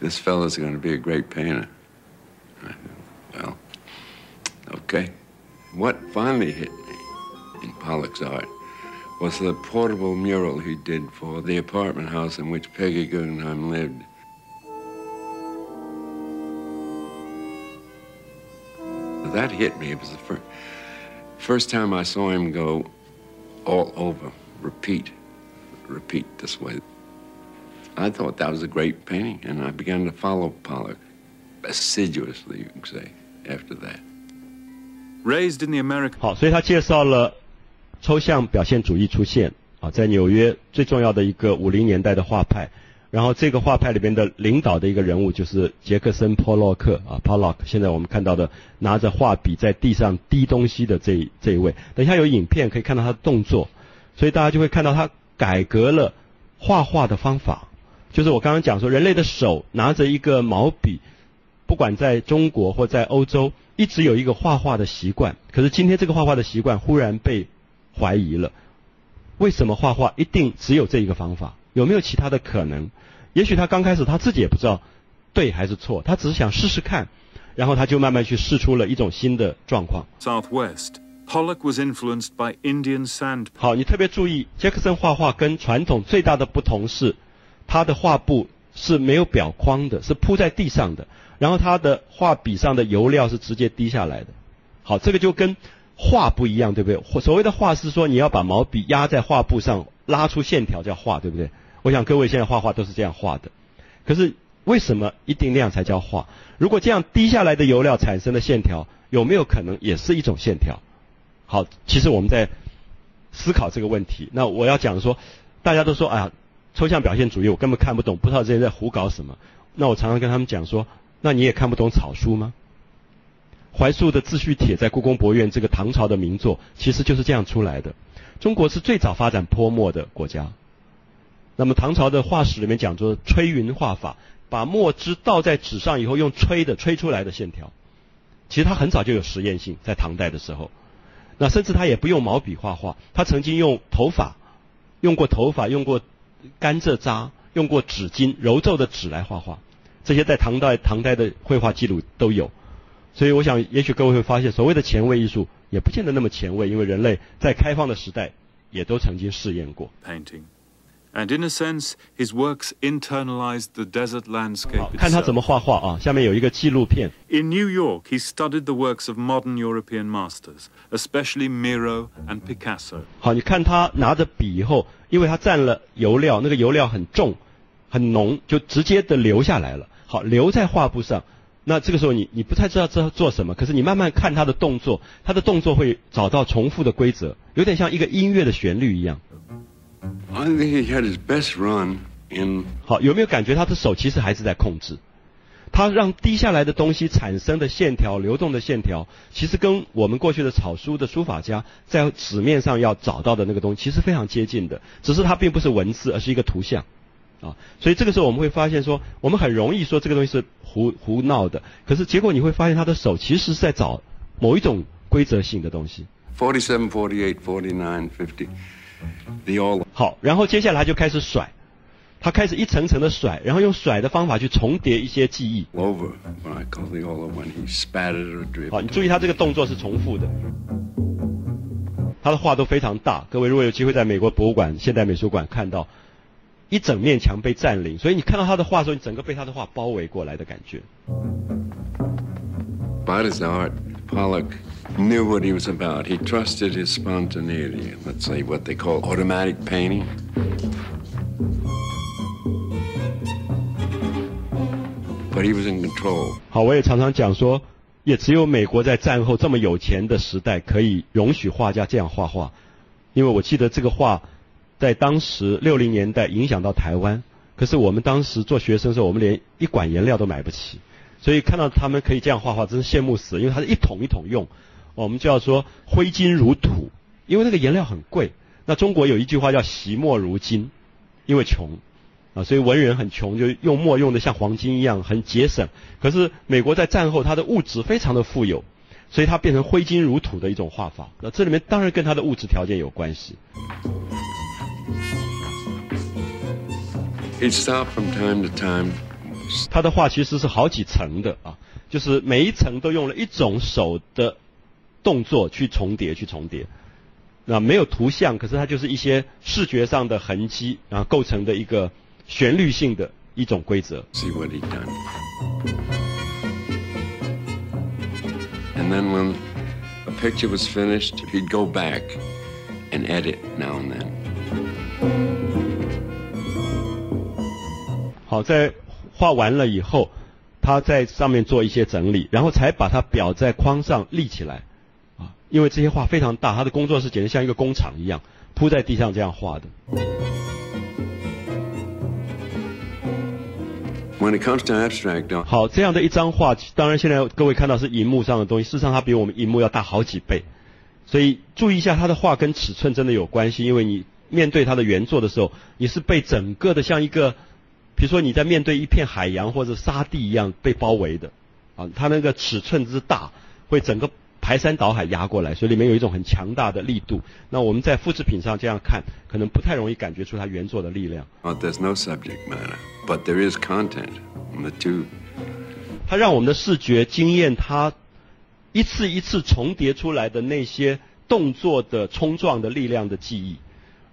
This fellow's going to be a great painter. Said, well, okay. What finally hit me in Pollock's art was the portable mural he did for the apartment house in which Peggy Guggenheim lived. That hit me. It was the first. First time I saw him go all over, repeat, repeat this way. I thought that was a great painting, and I began to follow Pollock assiduously, you can say, after that. Raised in the American 好，所以他介绍了抽象表现主义出现啊，在纽约最重要的一个五零年代的画派。 然后这个画派里边的领导的一个人物就是杰克森·波洛克啊，Pollock。现在我们看到的拿着画笔在地上滴东西的这这一位，等一下有影片可以看到他的动作，所以大家就会看到他改革了画画的方法。就是我刚刚讲说，人类的手拿着一个毛笔，不管在中国或在欧洲，一直有一个画画的习惯。可是今天这个画画的习惯忽然被怀疑了。为什么画画一定只有这一个方法？有没有其他的可能？也许他刚开始他自己也不知道对还是错，他只是想试试看，然后他就慢慢去试出了一种新的状况。Southwest Pollock was influenced by Indian sand。好，你特别注意，杰克森画画跟传统最大的不同是，他的画布是没有表框的，是铺在地上的，然后他的画笔上的油料是直接滴下来的。好，这个就跟画不一样，对不对？所谓的画是说你要把毛笔压在画布上，拉出线条叫画，对不对？我想各位现在画画都是这样画的，可是为什么一定那样才叫画？如果这样滴下来的油料产生的线条，有没有可能也是一种线条？好，其实我们在思考这个问题。那我要讲说，大家都说啊，抽象表现主义我根本看不懂，不知道这些在胡搞什么。那我常常跟他们讲说，那你也看不懂草书吗？怀素的《自叙帖》在故宫博物院这个唐朝的名作，其实就是这样出来的。中国是最早发展泼墨的国家。那么唐朝的画史里面讲说，吹云画法，把墨汁倒在纸上以后，用吹的吹出来的线条，其实它很早就有实验性，在唐代的时候，那甚至他也不用毛笔画画，他曾经用头发，用过头发，用过甘蔗渣，用过纸巾揉皱的纸来画画，这些在唐代唐代的绘画记录都有，所以我想，也许各位会发现，所谓的前卫艺术也不见得那么前卫，因为人类在开放的时代也都曾经试验过。Painting. And in a sense, his works internalized the desert landscape 好，看他怎么画画啊。下面有一个纪录片，In New York, he studied the works of modern European masters, especially Miro and Picasso. 好，你看他拿着笔以后，因为他蘸了油料，那个油料很重、很浓，就直接的流下来了。好，留在画布上。那这个时候你你不太知道这做什么，可是你慢慢看他的动作，他的动作会找到重复的规则，有点像一个音乐的旋律一样。I think he had his best run in 好，有没有感觉他的手其实还是在控制？他让滴下来的东西产生的线条、流动的线条，其实跟我们过去的草书的书法家在纸面上要找到的那个东西，其实非常接近的。只是它并不是文字，而是一个图像，啊，所以这个时候我们会发现说，我们很容易说这个东西是胡胡闹的，可是结果你会发现他的手其实是在找某一种规则性的东西。47, 48, 49, 50. The all 好，然后接下来他就开始甩，他开始一层层的甩，然后用甩的方法去重叠一些记忆。over, what I call the all when he spattered or 好，你.注意他这个动作是重复的。他的画都非常大，各位如果有机会在美国博物馆、现代美术馆看到一整面墙被占领，所以你看到他的画的时候，你整个被他的画包围过来的感觉。About his art, Pollock knew what he was about. He trusted his spontaneity. Let's say what they call automatic painting. But he was in control. 好，我也常常讲说，也只有美国在战后这么有钱的时代，可以容许画家这样画画。因为我记得这个画在当时六零年代影响到台湾，可是我们当时做学生的时候，我们连一管颜料都买不起，所以看到他们可以这样画画，真是羡慕死。因为它是一桶一桶用，我们就要说挥金如土，因为那个颜料很贵。那中国有一句话叫惜墨如金，因为穷。啊，所以文人很穷，就用墨用的像黄金一样，很节省。可是美国在战后，它的物质非常的富有，所以它变成挥金如土的一种画法。那这里面当然跟它的物质条件有关系。He'd stop from time to time. 他的画其实是好几层的啊，就是每一层都用了一种手的动作去重叠，去重叠。那没有图像，可是它就是一些视觉上的痕迹，然后构成的一个旋律性的一种规则。see what he'd done. And then when a picture was finished, he'd go back and edit now and then. 好，在画完了以后，他在上面做一些整理，然后才把它裱在框上立起来。啊，因为这些画非常大，他的工作室简直像一个工厂一样，铺在地上这样画的。When it comes to abstract 好，这样的一张画，当然现在各位看到是荧幕上的东西，事实上它比我们荧幕要大好几倍，所以注意一下它的画跟尺寸真的有关系，因为你面对它的原作的时候，你是被整个的像一个，比如说你在面对一片海洋或者沙地一样被包围的，啊，它那个尺寸之大，会整个排山倒海压过来，所以里面有一种很强大的力度。那我们在复制品上这样看，可能不太容易感觉出它原作的力量。there's no subject matter, but there is content. The two 它让我们的视觉经验它一次一次重叠出来的那些动作的冲撞的力量的记忆，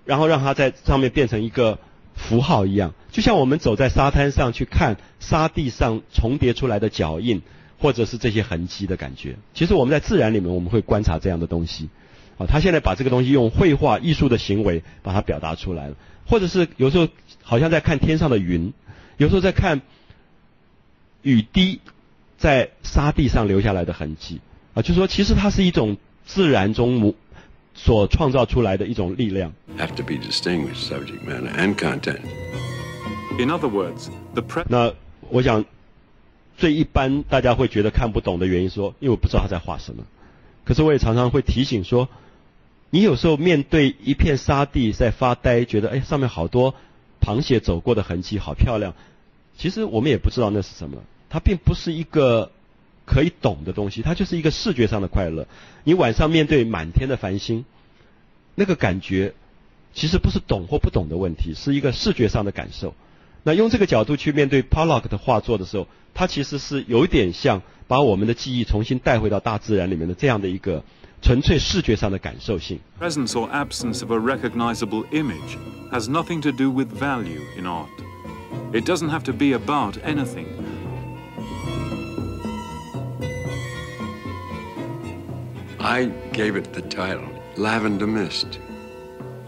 然后让它在上面变成一个符号一样，就像我们走在沙滩上去看沙地上重叠出来的脚印，或者是这些痕迹的感觉。其实我们在自然里面我们会观察这样的东西。啊，他现在把这个东西用绘画艺术的行为把它表达出来了，或者是有时候好像在看天上的云，有时候在看雨滴在沙地上留下来的痕迹啊，就说其实它是一种自然中母所创造出来的一种力量。have to be distinguished, subject matter and content. In other words, the 那我想最一般大家会觉得看不懂的原因说，因为我不知道他在画什么。可是我也常常会提醒说，你有时候面对一片沙地在发呆，觉得哎上面好多螃蟹走过的痕迹，好漂亮。其实我们也不知道那是什么，它并不是一个可以懂的东西，它就是一个视觉上的快乐。你晚上面对满天的繁星，那个感觉其实不是懂或不懂的问题，是一个视觉上的感受。那用这个角度去面对 Pollock 的画作的时候，它其实是有一点像把我们的记忆重新带回到大自然里面的这样的一个 纯粹视觉上的感受性。 Presence or absence of a recognizable image has nothing to do with value in art. It doesn't have to be about anything. I gave it the title, Lavender Mist.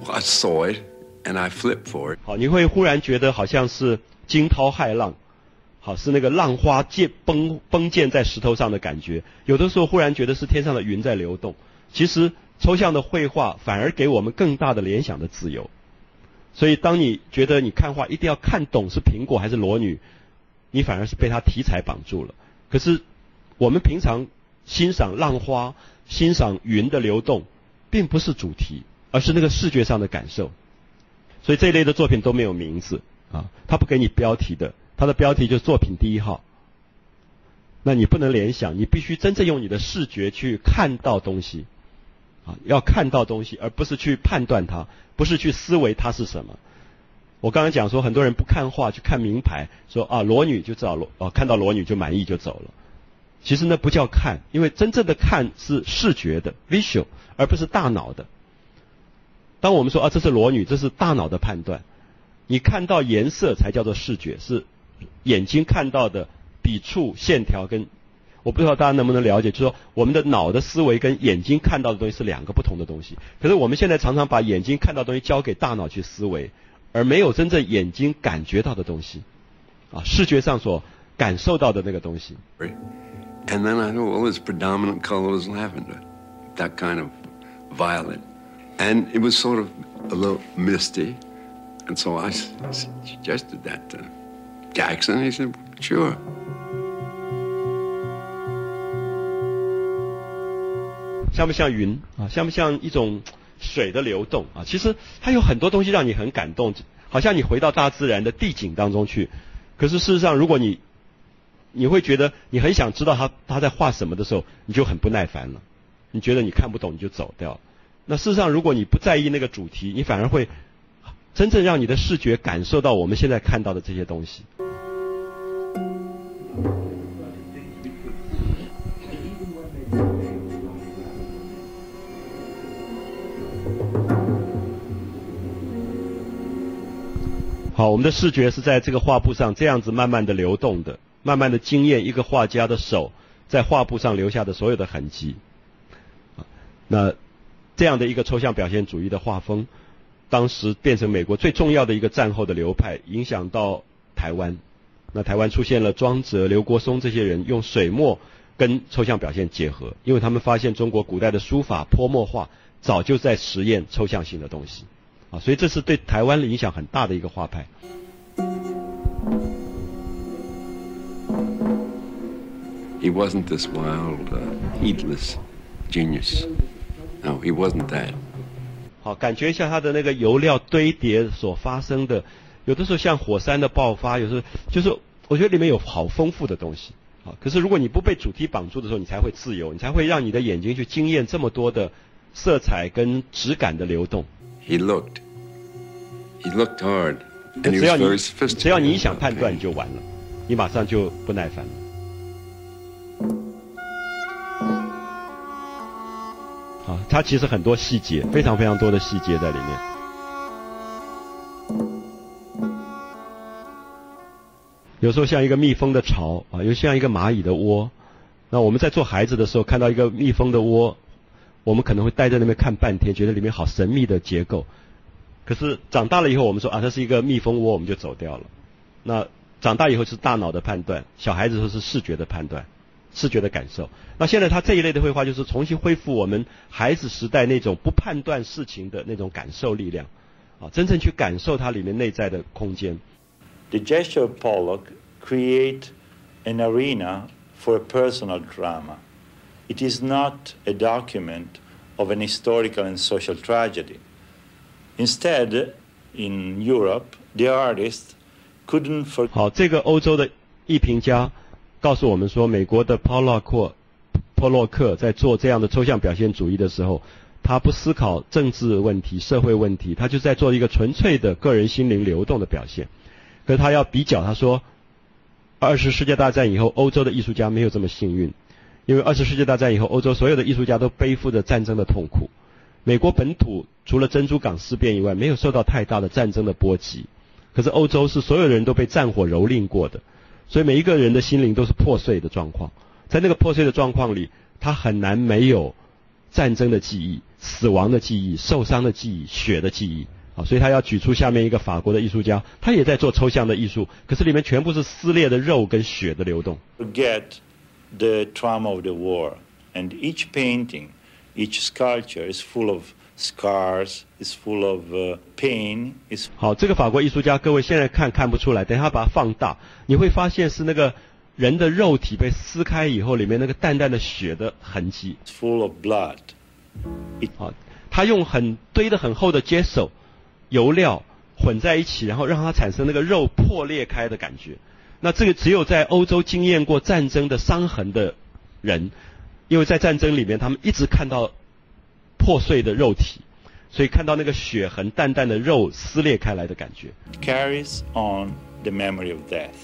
I saw it and I flip for it. 好，你会忽然觉得好像是惊涛骇浪，好是那个浪花溅崩崩溅在石头上的感觉。有的时候忽然觉得是天上的云在流动。其实抽象的绘画反而给我们更大的联想的自由。所以当你觉得你看画一定要看懂是苹果还是裸女，你反而是被它题材绑住了。可是我们平常欣赏浪花、欣赏云的流动，并不是主题，而是那个视觉上的感受。所以这一类的作品都没有名字啊，他不给你标题的，他的标题就是作品第一号。那你不能联想，你必须真正用你的视觉去看到东西，啊，要看到东西，而不是去判断它，不是去思维它是什么。我刚才讲说，很多人不看画，去看名牌，说啊裸女就知道裸，哦看到裸女就满意就走了。其实那不叫看，因为真正的看是视觉的 visual，而不是大脑的。当我们说啊这是裸女，这是大脑的判断。你看到颜色才叫做视觉，是眼睛看到的笔触、线条跟，我不知道大家能不能了解，就是说我们的脑的思维跟眼睛看到的东西是两个不同的东西。可是我们现在常常把眼睛看到的东西交给大脑去思维，而没有真正眼睛感觉到的东西，啊，视觉上所感受到的那个东西。And then I know all his predominant color was lavender, that kind of violet. And it was sort of a little misty. And so I suggested that to Jackson. He said, sure. 像不像云啊？像不像一种水的流动啊？其实它有很多东西让你很感动，好像你回到大自然的地景当中去。可是事实上，如果你你会觉得你很想知道他他在画什么的时候，你就很不耐烦了。你觉得你看不懂，你就走掉。那事实上，如果你不在意那个主题，你反而会真正让你的视觉感受到我们现在看到的这些东西。好，我们的视觉是在这个画布上这样子慢慢的流动的，慢慢的惊艳一个画家的手在画布上留下的所有的痕迹。那这样的一个抽象表现主义的画风，当时变成美国最重要的一个战后的流派，影响到台湾。那台湾出现了庄则、刘国松这些人用水墨跟抽象表现结合，因为他们发现中国古代的书法泼墨画早就在实验抽象性的东西。啊，所以这是对台湾的影响很大的一个画派。He wasn't this wild, heedless genius. No, he wasn't that. 好，感觉一下它的那个油料堆叠所发生的，有的时候像火山的爆发，有时候就是我觉得里面有好丰富的东西。好，可是如果你不被主题绑住的时候，你才会自由，你才会让你的眼睛去惊艳这么多的色彩跟质感的流动。He looked. He looked hard. And he 只要 was 你 very sophisticated. 只要你一想判断，你就完了，你马上就不耐烦了。啊，它其实很多细节，非常非常多的细节在里面。有时候像一个蜜蜂的巢啊，又像一个蚂蚁的窝。那我们在做孩子的时候，看到一个蜜蜂的窝，我们可能会待在那边看半天，觉得里面好神秘的结构。可是长大了以后，我们说啊，它是一个蜜蜂窝，我们就走掉了。那长大以后是大脑的判断，小孩子说是视觉的判断，视觉的感受。那现在他这一类的绘画就是重新恢复我们孩子时代那种不判断事情的那种感受力量，啊，真正去感受它里面内在的空间。The gesture of Pollock create an arena for a personal drama. It is not a document of an historical and social tragedy. Instead, in Europe, the artist couldn't forget 好，这个欧洲的艺评家告诉我们说，美国的波洛克、波洛克在做这样的抽象表现主义的时候，他不思考政治问题、社会问题，他就在做一个纯粹的个人心灵流动的表现。可是他要比较，他说，二次世界大战以后，欧洲的艺术家没有这么幸运，因为二次世界大战以后，欧洲所有的艺术家都背负着战争的痛苦。美国本土除了珍珠港事变以外，没有受到太大的战争的波及。可是欧洲是所有人都被战火蹂躏过的，所以每一个人的心灵都是破碎的状况。在那个破碎的状况里，他很难没有战争的记忆、死亡的记忆、受伤的记忆、血的记忆。啊，所以他要举出下面一个法国的艺术家，他也在做抽象的艺术，可是里面全部是撕裂的肉跟血的流动。Forget the trauma of the war, and each painting, each sculpture is full of scars, is full of pain. Is 好，这个法国艺术家，各位现在看看不出来，等一下把它放大，你会发现是那个人的肉体被撕开以后，里面那个淡淡的血的痕迹。full of blood. 好，他用很堆的很厚的 JESO。油料混在一起，然后让它产生那个肉破裂开的感觉。那这个只有在欧洲经验过战争的伤痕的人，因为在战争里面他们一直看到破碎的肉体，所以看到那个血痕、淡淡的肉撕裂开来的感觉。Carries on the memory of death.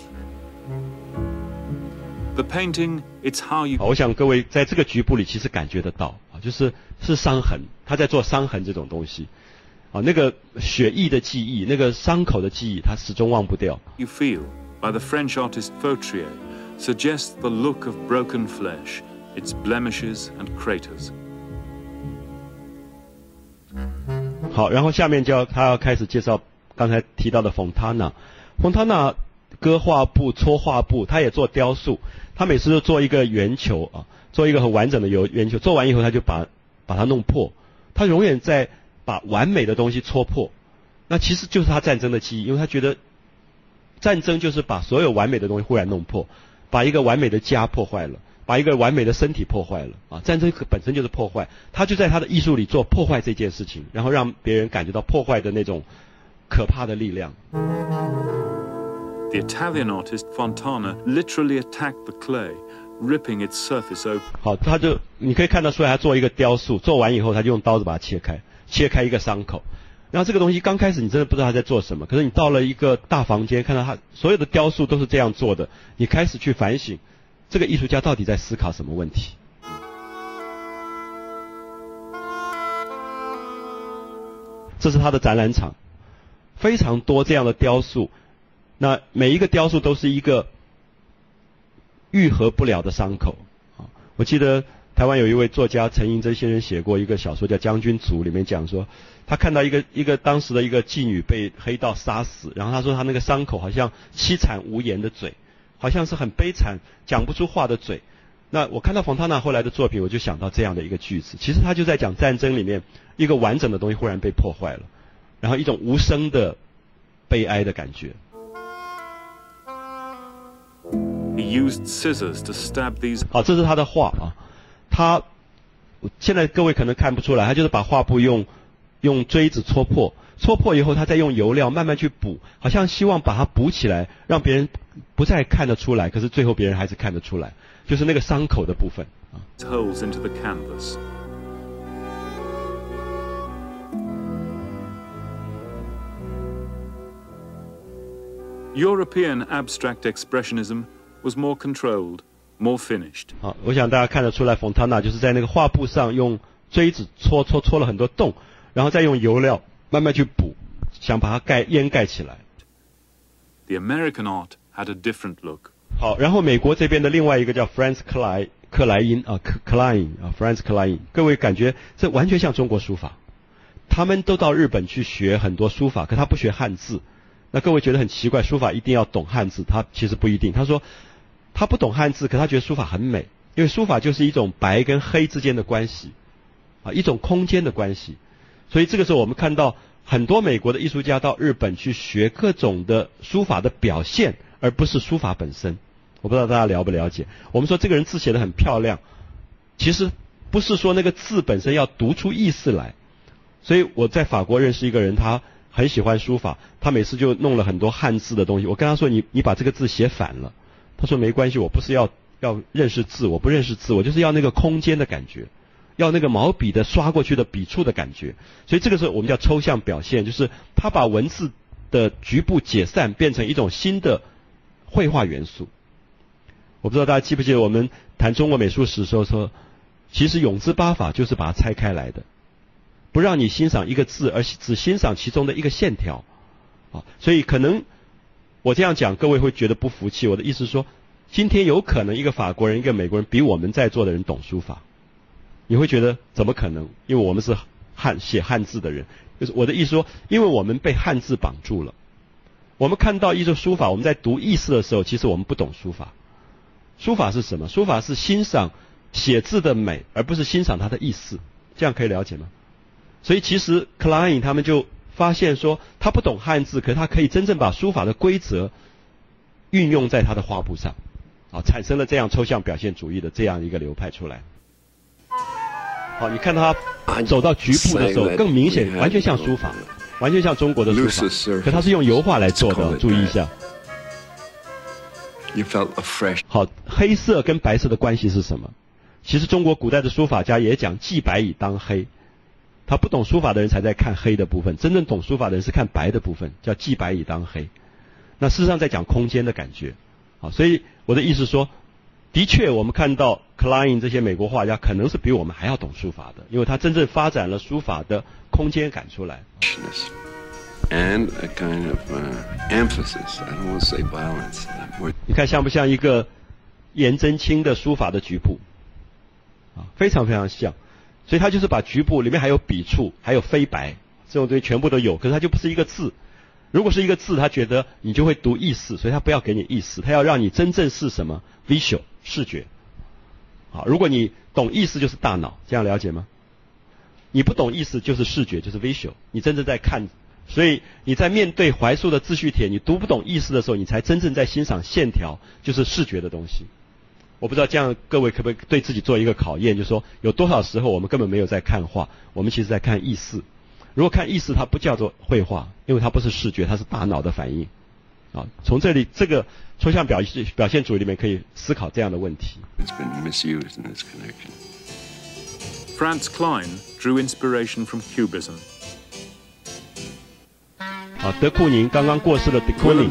The painting, it's how you. 我想各位在这个局部里其实感觉得到啊，就是是伤痕，他在做伤痕这种东西。啊，那个血意的记忆，那个伤口的记忆，他始终忘不掉。You feel by the French artist Fautrier suggests the look of broken flesh, its blemishes and craters. 好，然后下面就要他要开始介绍刚才提到的冯塔纳。冯塔纳割画布、搓画布，他也做雕塑。他每次都做一个圆球啊，做一个很完整的圆圆球。做完以后，他就把把它弄破。他永远在。把完美的东西戳破，那其实就是他战争的记忆，因为他觉得战争就是把所有完美的东西忽然弄破，把一个完美的家破坏了，把一个完美的身体破坏了啊！战争本身就是破坏，他就在他的艺术里做破坏这件事情，然后让别人感觉到破坏的那种可怕的力量。The Italian artist Fontana literally attacked the clay. ripping its surface open. 好，他就你可以看得出来，他做一个雕塑，做完以后他就用刀子把它切开。切开一个伤口，然后这个东西刚开始你真的不知道他在做什么，可是你到了一个大房间，看到他所有的雕塑都是这样做的，你开始去反省，这个艺术家到底在思考什么问题？这是他的展览场，非常多这样的雕塑，那每一个雕塑都是一个愈合不了的伤口啊！我记得。台湾有一位作家陈寅真先生写过一个小说叫《将军族》，里面讲说，他看到一个一个当时的一个妓女被黑道杀死，然后他说他那个伤口好像凄惨无言的嘴，好像是很悲惨讲不出话的嘴。那我看到冯唐纳后来的作品，我就想到这样的一个句子，其实他就在讲战争里面一个完整的东西忽然被破坏了，然后一种无声的悲哀的感觉。He used scissors to stab these. 好，这是他的画啊。他现在各位可能看不出来，他就是把画布用用锥子戳破，戳破以后，他再用油料慢慢去补，好像希望把它补起来，让别人不再看得出来。可是最后别人还是看得出来，就是那个伤口的部分啊。Holes into the canvas. European abstract expressionism was more controlled. More finished。好，我想大家看得出来，冯塔纳就是在那个画布上用锥子戳戳戳了很多洞，然后再用油料慢慢去补，想把它盖掩盖起来。The American art had a different look。好，然后美国这边的另外一个叫 Franz 克莱克莱因啊，克克莱因啊，Franz 克莱因，各位感觉这完全像中国书法。他们都到日本去学很多书法，可他不学汉字。那各位觉得很奇怪，书法一定要懂汉字？他其实不一定。他说。他不懂汉字，可他觉得书法很美，因为书法就是一种白跟黑之间的关系，啊，一种空间的关系。所以这个时候，我们看到很多美国的艺术家到日本去学各种的书法的表现，而不是书法本身。我不知道大家了不了解？我们说这个人字写的很漂亮，其实不是说那个字本身要读出意思来。所以我在法国认识一个人，他很喜欢书法，他每次就弄了很多汉字的东西。我跟他说：“你你把这个字写反了。”他说没关系，我不是要要认识字，我不认识字，我就是要那个空间的感觉，要那个毛笔的刷过去的笔触的感觉。所以这个时候我们叫抽象表现，就是他把文字的局部解散，变成一种新的绘画元素。我不知道大家记不记得我们谈中国美术史的时候说，其实永字八法就是把它拆开来的，不让你欣赏一个字，而只欣赏其中的一个线条。啊，所以可能我这样讲，各位会觉得不服气。我的意思是说，今天有可能一个法国人、一个美国人比我们在座的人懂书法，你会觉得怎么可能？因为我们是汉写汉字的人，就是我的意思说，因为我们被汉字绑住了。我们看到一种书法，我们在读意思的时候，其实我们不懂书法。书法是什么？书法是欣赏写字的美，而不是欣赏它的意思。这样可以了解吗？所以其实 Klein 他们就。发现说他不懂汉字，可是他可以真正把书法的规则运用在他的画布上，啊，产生了这样抽象表现主义的这样一个流派出来。好，你看他走到局部的时候，更明显，完全像书法，完全像中国的书法，可他是用油画来做的，注意一下。好，黑色跟白色的关系是什么？其实中国古代的书法家也讲“既白以当黑”。他不懂书法的人才在看黑的部分，真正懂书法的人是看白的部分，叫既白以当黑。那事实上在讲空间的感觉，好，所以我的意思说，的确我们看到 Klein 这些美国画家可能是比我们还要懂书法的，因为他真正发展了书法的空间感出来。And a kind of emphasis, I don't want to say violence. 你看像不像一个颜真卿的书法的局部？啊，非常非常像。所以他就是把局部里面还有笔触，还有飞白这种东西全部都有，可是它就不是一个字。如果是一个字，他觉得你就会读意思，所以他不要给你意思，他要让你真正是什么 visual 视觉。好，如果你懂意思就是大脑，这样了解吗？你不懂意思就是视觉，就是 visual，你真正在看。所以你在面对怀素的自序帖，你读不懂意思的时候，你才真正在欣赏线条，就是视觉的东西。我不知道这样各位可不可以对自己做一个考验，就是说有多少时候我们根本没有在看画，我们其实在看意思。如果看意思，它不叫做绘画，因为它不是视觉，它是大脑的反应。啊，从这里这个抽象表现表现主义里面可以思考这样的问题。Franz Klein drew inspiration from Cubism. 啊，德库宁刚刚过世的德库宁。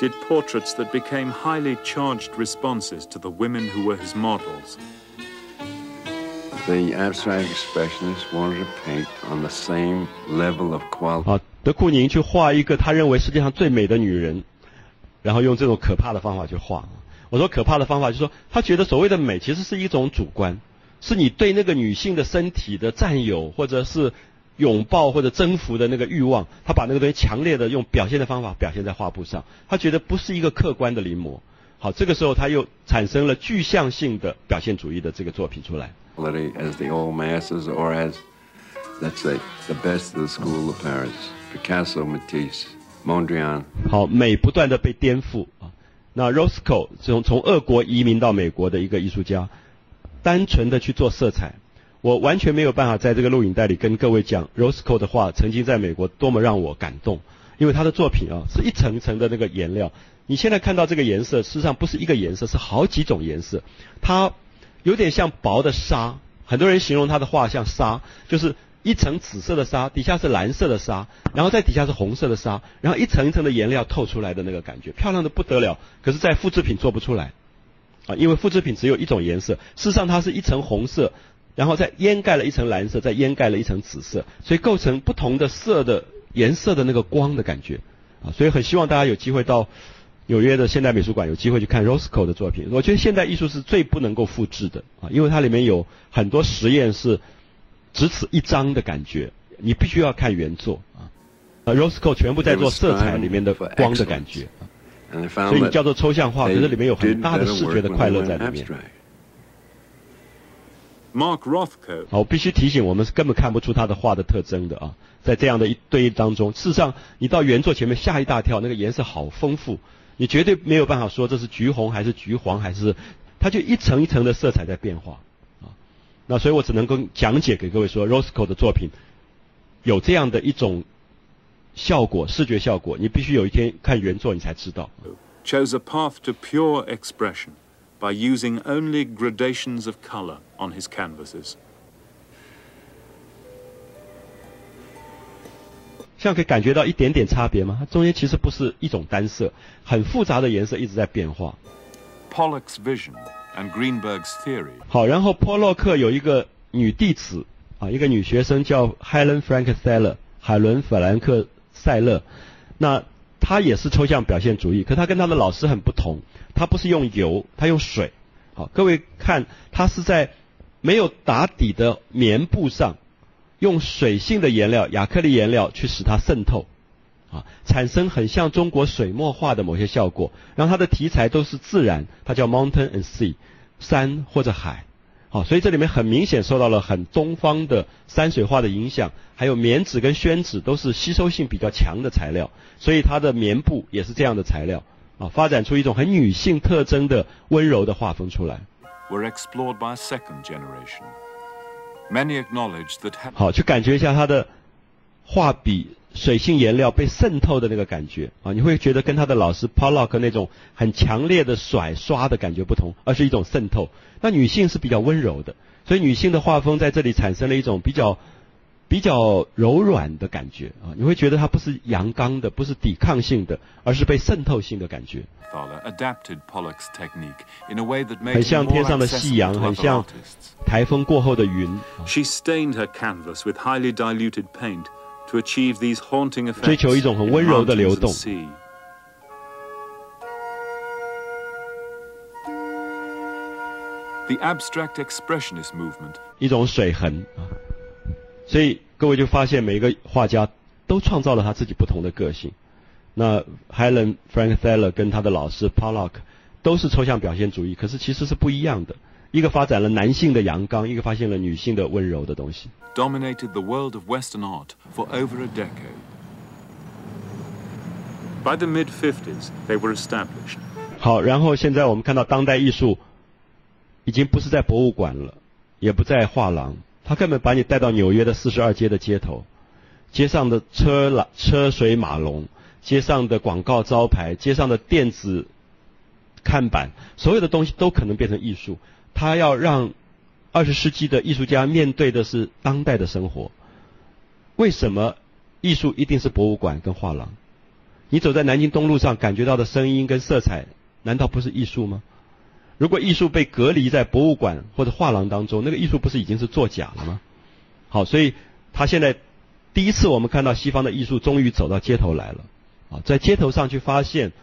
did portraits that became highly charged responses to the women who were his models. The abstract expressionists wanted to paint on the same level of quality. 德库宁去画一个他认为世界上最美的女人，然后用这种可怕的方法去画。我说可怕的方法就是说，他觉得所谓的美其实是一种主观，是你对那个女性的身体的占有，或者是拥抱或者征服的那个欲望，他把那个东西强烈的用表现的方法表现在画布上，他觉得不是一个客观的临摹。好，这个时候他又产生了具象性的表现主义的这个作品出来。As the old masters, or as let's say the best the school of Paris, Picasso, Matisse, Mondrian. 好，美不断的被颠覆啊。那 Roscoe 从从俄国移民到美国的一个艺术家，单纯的去做色彩。我完全没有办法在这个录影带里跟各位讲 Roscoe 的话，曾经在美国多么让我感动。因为他的作品啊，是一层层的那个颜料。你现在看到这个颜色，事实上不是一个颜色，是好几种颜色。它有点像薄的纱，很多人形容他的画像纱，就是一层紫色的纱，底下是蓝色的纱，然后在底下是红色的纱，然后一层一层的颜料透出来的那个感觉，漂亮的不得了。可是，在复制品做不出来啊，因为复制品只有一种颜色。事实上，它是一层红色。然后再掩盖了一层蓝色，再掩盖了一层紫色，所以构成不同的色的颜色的那个光的感觉啊，所以很希望大家有机会到纽约的现代美术馆有机会去看 Rosco 的作品。我觉得现代艺术是最不能够复制的啊，因为它里面有很多实验是只此一张的感觉，你必须要看原作。啊。啊，Roscoe 全部在做色彩里面的光的感觉。啊，所以你叫做抽象画，可是里面有很大的视觉的快乐在里面。Mark Rothko，好，我必须提醒，我们是根本看不出他的画的特征的啊，在这样的一对当中，事实上，你到原作前面吓一大跳，那个颜色好丰富，你绝对没有办法说这是橘红还是橘黄还是，它就一层一层的色彩在变化。啊，那所以我只能够讲解给各位说，Roscoe 的作品有这样的一种效果，视觉效果，你必须有一天看原作你才知道。Chose a path to pure expression. by using only gradations of color on his canvases. 这样可以感觉到一点点差别吗？它中间其实不是一种单色，很复杂的颜色一直在变化。Pollock's vision and Greenberg's theory. 好，然后波洛克有一个女弟子啊，一个女学生叫 Helen Frank Seller，海伦·法兰克塞勒。那她也是抽象表现主义，可她跟她的老师很不同，她不是用油，她用水。好，各位看，她是在没有打底的棉布上，用水性的颜料、亚克力颜料去使它渗透。啊，产生很像中国水墨画的某些效果，然后它的题材都是自然，它叫 Mountain and Sea，山或者海，好，所以这里面很明显受到了很东方的山水画的影响，还有棉纸跟宣纸都是吸收性比较强的材料，所以它的棉布也是这样的材料，啊，发展出一种很女性特征的温柔的画风出来。Were explored by a second generation. Many acknowledge that. 好，去感觉一下它的画笔。水性颜料被渗透的那个感觉啊，你会觉得跟他的老师 Pollock 那种很强烈的甩刷的感觉不同，而是一种渗透。那女性是比较温柔的，所以女性的画风在这里产生了一种比较比较柔软的感觉啊，你会觉得它不是阳刚的，不是抵抗性的，而是被渗透性的感觉。很像天上的夕阳，很像台风过后的云。She stained her canvas with highly diluted paint. To achieve these haunting effects 追求一种很温柔的流动。The abstract expressionist movement 一种水痕啊，所以各位就发现每一个画家都创造了他自己不同的个性。那 Helen Frank Thaler 跟他的老师 Pollock 都是抽象表现主义，可是其实是不一样的。一个发展了男性的阳刚，一个发现了女性的温柔的东西。Dominated the world of Western art for over a decade. By the mid 50s, they were established. 好，然后现在我们看到当代艺术已经不是在博物馆了，也不在画廊，它根本把你带到纽约的四十二街的街头，街上的车来车水马龙，街上的广告招牌，街上的电子看板，所有的东西都可能变成艺术。他要让二十世纪的艺术家面对的是当代的生活。为什么艺术一定是博物馆跟画廊？你走在南京东路上感觉到的声音跟色彩，难道不是艺术吗？如果艺术被隔离在博物馆或者画廊当中，那个艺术不是已经是作假了吗？好，所以他现在第一次我们看到西方的艺术终于走到街头来了。啊，在街头上去发现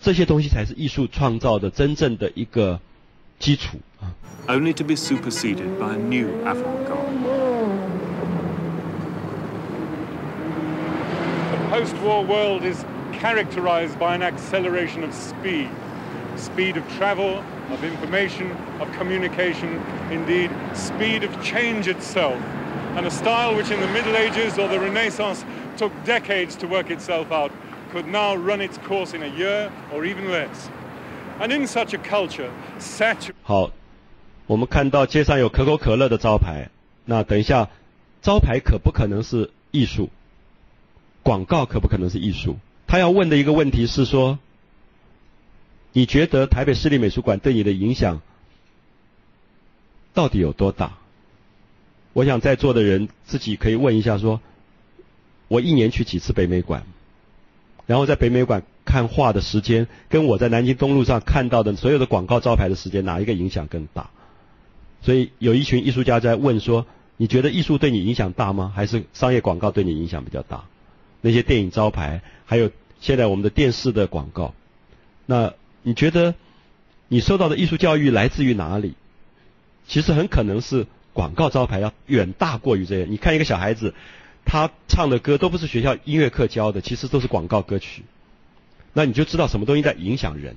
这些东西才是艺术创造的真正的一个。基础啊。Only to be superseded by a new avant-garde. The post-war world is characterized by an acceleration of speed. Speed of travel, of information, of communication, indeed, speed of change itself. And a style which in the Middle Ages or the Renaissance took decades to work itself out could now run its course in a year or even less. And in such a culture, such 好，我们看到街上有可口可乐的招牌，那等一下，招牌可不可能是艺术？广告可不可能是艺术？他要问的一个问题是说，你觉得台北市立美术馆对你的影响到底有多大？我想在座的人自己可以问一下，说我一年去几次北美馆？然后在北美馆看画的时间，跟我在南京东路上看到的所有的广告招牌的时间，哪一个影响更大？所以有一群艺术家在问说：你觉得艺术对你影响大吗？还是商业广告对你影响比较大？那些电影招牌，还有现在我们的电视的广告，那你觉得你受到的艺术教育来自于哪里？其实很可能是广告招牌要远大过于这些。你看一个小孩子。他唱的歌都不是学校音乐课教的，其实都是广告歌曲。那你就知道什么东西在影响人，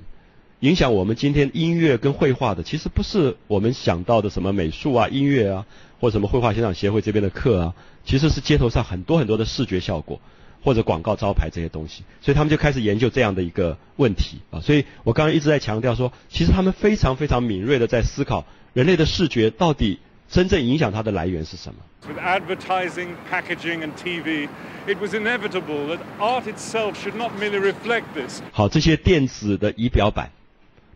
影响我们今天音乐跟绘画的，其实不是我们想到的什么美术啊、音乐啊，或什么绘画欣赏协会这边的课啊，其实是街头上很多很多的视觉效果或者广告招牌这些东西。所以他们就开始研究这样的一个问题啊。所以我刚刚一直在强调说，其实他们非常非常敏锐的在思考人类的视觉到底。真正影响它的来源是什么？With advertising, packaging, and TV, it was inevitable that art itself should not merely reflect this. 好，这些电子的仪表板，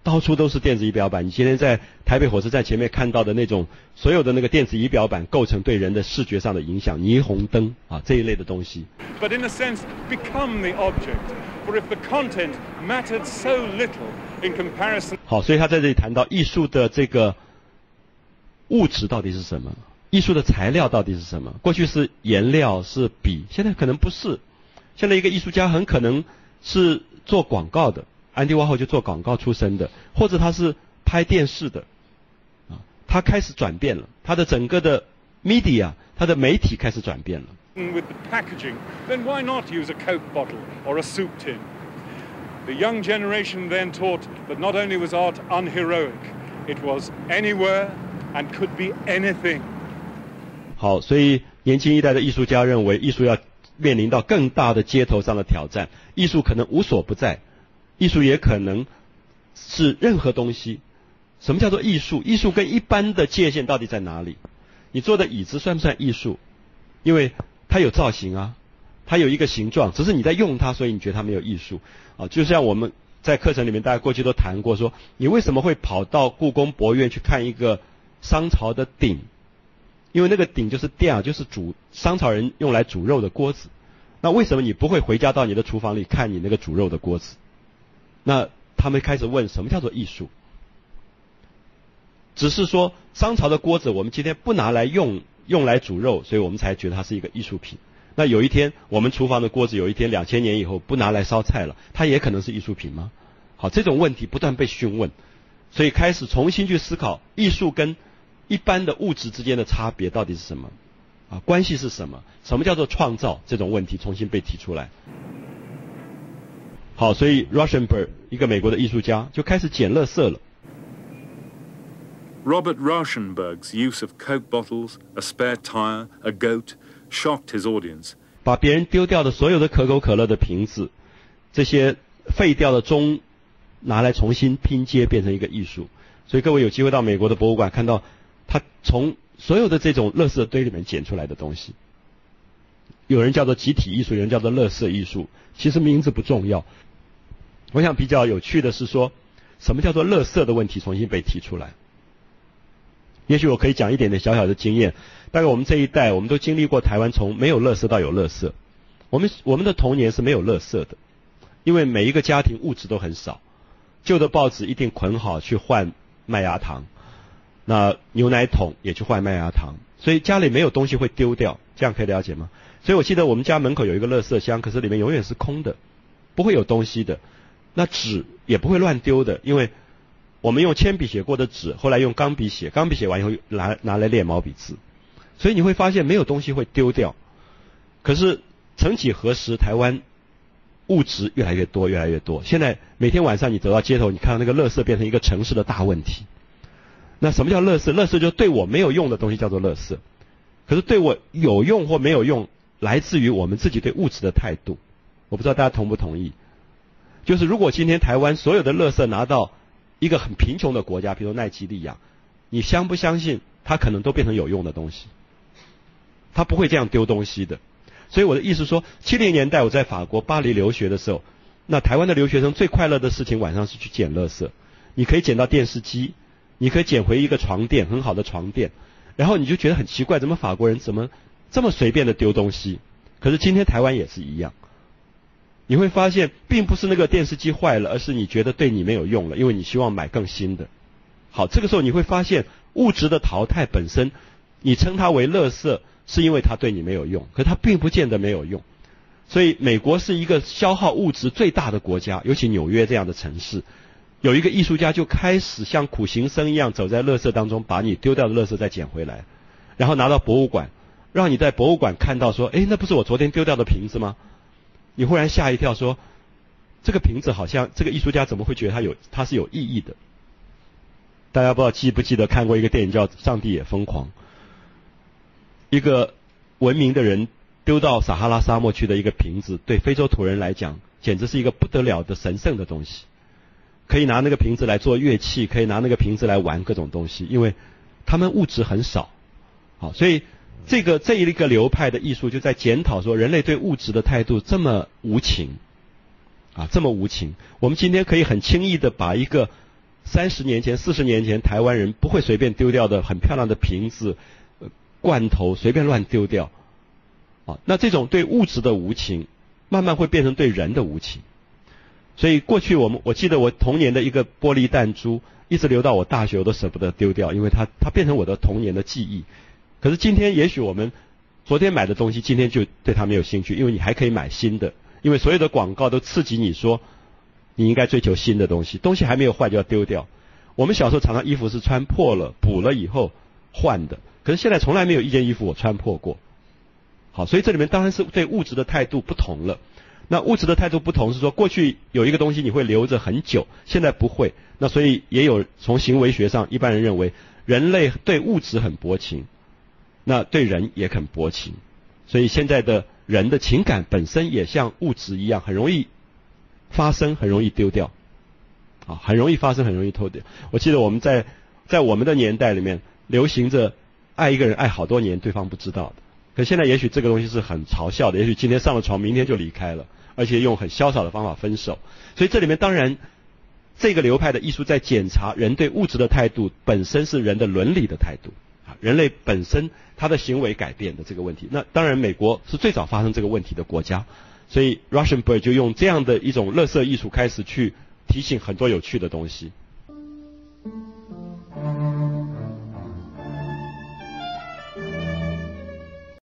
到处都是电子仪表板。你今天在台北火车站前面看到的那种所有的那个电子仪表板，构成对人的视觉上的影响。霓虹灯啊，这一类的东西。But in a sense, become the object For if the content mattered so little in comparison 好，所以他在这里谈到艺术的这个物质到底是什么，艺术的材料到底是什么？过去是颜料是笔，现在可能不是。现在一个艺术家很可能是做广告的，安迪沃霍就做广告出身的，或者他是拍电视的，啊，他开始转变了，他的整个的 media，他的媒体开始转变了。with the packaging, then why not use a Coke bottle or a soup tin? The young generation then taught that not only was art unheroic, it was anywhere and could be anything. 好，所以年轻一代的艺术家认为，艺术要面临到更大的街头上的挑战。艺术可能无所不在，艺术也可能是任何东西。什么叫做艺术？艺术跟一般的界限到底在哪里？你坐的椅子算不算艺术？因为它有造型啊，它有一个形状，只是你在用它，所以你觉得它没有艺术啊。就像我们在课程里面，大家过去都谈过说，你为什么会跑到故宫博物院去看一个商朝的鼎？因为那个鼎就是电啊，就是煮商朝人用来煮肉的锅子。那为什么你不会回家到你的厨房里看你那个煮肉的锅子？那他们开始问什么叫做艺术？只是说商朝的锅子我们今天不拿来用，用来煮肉，所以我们才觉得它是一个艺术品。那有一天我们厨房的锅子有一天两千年以后不拿来烧菜了，它也可能是艺术品吗？好，这种问题不断被询问，所以开始重新去思考艺术跟一般的物质之间的差别到底是什么？啊，关系是什么？什么叫做创造？这种问题重新被提出来。好，所以 Rauschenberg 一个美国的艺术家就开始捡垃圾了。Robert Rauschenberg's use of Coke bottles, a spare tire, a goat, shocked his audience. 把别人丢掉的所有的可口可乐的瓶子，这些废掉的钟，拿来重新拼接，变成一个艺术。所以各位有机会到美国的博物馆，看到他从所有的这种垃圾堆里面捡出来的东西。有人叫做集体艺术，有人叫做垃圾艺术，其实名字不重要。我想比较有趣的是说，什么叫做垃圾的问题重新被提出来。也许我可以讲一点点小小的经验。大概我们这一代，我们都经历过台湾从没有垃圾到有垃圾。我们我们的童年是没有垃圾的，因为每一个家庭物质都很少，旧的报纸一定捆好去换麦芽糖，那牛奶桶也去换麦芽糖，所以家里没有东西会丢掉，这样可以了解吗？所以我记得我们家门口有一个垃圾箱，可是里面永远是空的，不会有东西的。那纸也不会乱丢的，因为我们用铅笔写过的纸，后来用钢笔写，钢笔写完以后拿拿来练毛笔字，所以你会发现没有东西会丢掉。可是曾几何时，台湾物质越来越多，越来越多。现在每天晚上你走到街头，你看到那个垃圾变成一个城市的大问题。那什么叫垃圾？垃圾就对我没有用的东西叫做垃圾，可是对我有用或没有用，来自于我们自己对物质的态度。我不知道大家同不同意？就是如果今天台湾所有的垃圾拿到一个很贫穷的国家，比如奈及利亚，你相不相信它可能都变成有用的东西？他不会这样丢东西的。所以我的意思说，七零年代我在法国巴黎留学的时候，那台湾的留学生最快乐的事情晚上是去捡垃圾。你可以捡到电视机，你可以捡回一个床垫，很好的床垫，然后你就觉得很奇怪，怎么法国人怎么这么随便的丢东西？可是今天台湾也是一样。你会发现，并不是那个电视机坏了，而是你觉得对你没有用了，因为你希望买更新的。好，这个时候你会发现，物质的淘汰本身，你称它为垃圾，是因为它对你没有用，可它并不见得没有用。所以，美国是一个消耗物质最大的国家，尤其纽约这样的城市，有一个艺术家就开始像苦行僧一样，走在垃圾当中，把你丢掉的垃圾再捡回来，然后拿到博物馆，让你在博物馆看到说，哎，那不是我昨天丢掉的瓶子吗？你忽然吓一跳，说这个瓶子好像这个艺术家怎么会觉得它有它是有意义的？大家不知道记不记得看过一个电影叫《上帝也疯狂》，一个文明的人丢到撒哈拉沙漠去的一个瓶子，对非洲土人来讲，简直是一个不得了的神圣的东西，可以拿那个瓶子来做乐器，可以拿那个瓶子来玩各种东西，因为他们物质很少，好，所以。这个这一个流派的艺术就在检讨说，人类对物质的态度这么无情，啊，这么无情。我们今天可以很轻易的把一个三十年前、四十年前台湾人不会随便丢掉的很漂亮的瓶子、罐头随便乱丢掉，啊，那这种对物质的无情，慢慢会变成对人的无情。所以过去我们我记得我童年的一个玻璃弹珠，一直留到我大学我都舍不得丢掉，因为它它变成我的童年的记忆。可是今天也许我们昨天买的东西，今天就对它没有兴趣，因为你还可以买新的，因为所有的广告都刺激你说你应该追求新的东西，东西还没有坏就要丢掉。我们小时候常常衣服是穿破了补了以后换的，可是现在从来没有一件衣服我穿破过。好，所以这里面当然是对物质的态度不同了。那物质的态度不同是说，过去有一个东西你会留着很久，现在不会。那所以也有从行为学上，一般人认为人类对物质很薄情，那对人也很薄情。所以现在的人的情感本身也像物质一样，很容易发生，很容易丢掉。啊，很容易发生，很容易偷掉。我记得我们在在我们的年代里面，流行着爱一个人爱好多年，对方不知道的。可现在也许这个东西是很嘲笑的，也许今天上了床，明天就离开了。而且用很潇洒的方法分手。所以这里面当然这个流派的艺术在检查人对物质的态度本身是人的伦理的态度。啊人类本身他的行为改变的这个问题。那当然美国是最早发生这个问题的国家。所以 russian boy 就用这样的一种乐色艺术开始去提醒很多有趣的东西。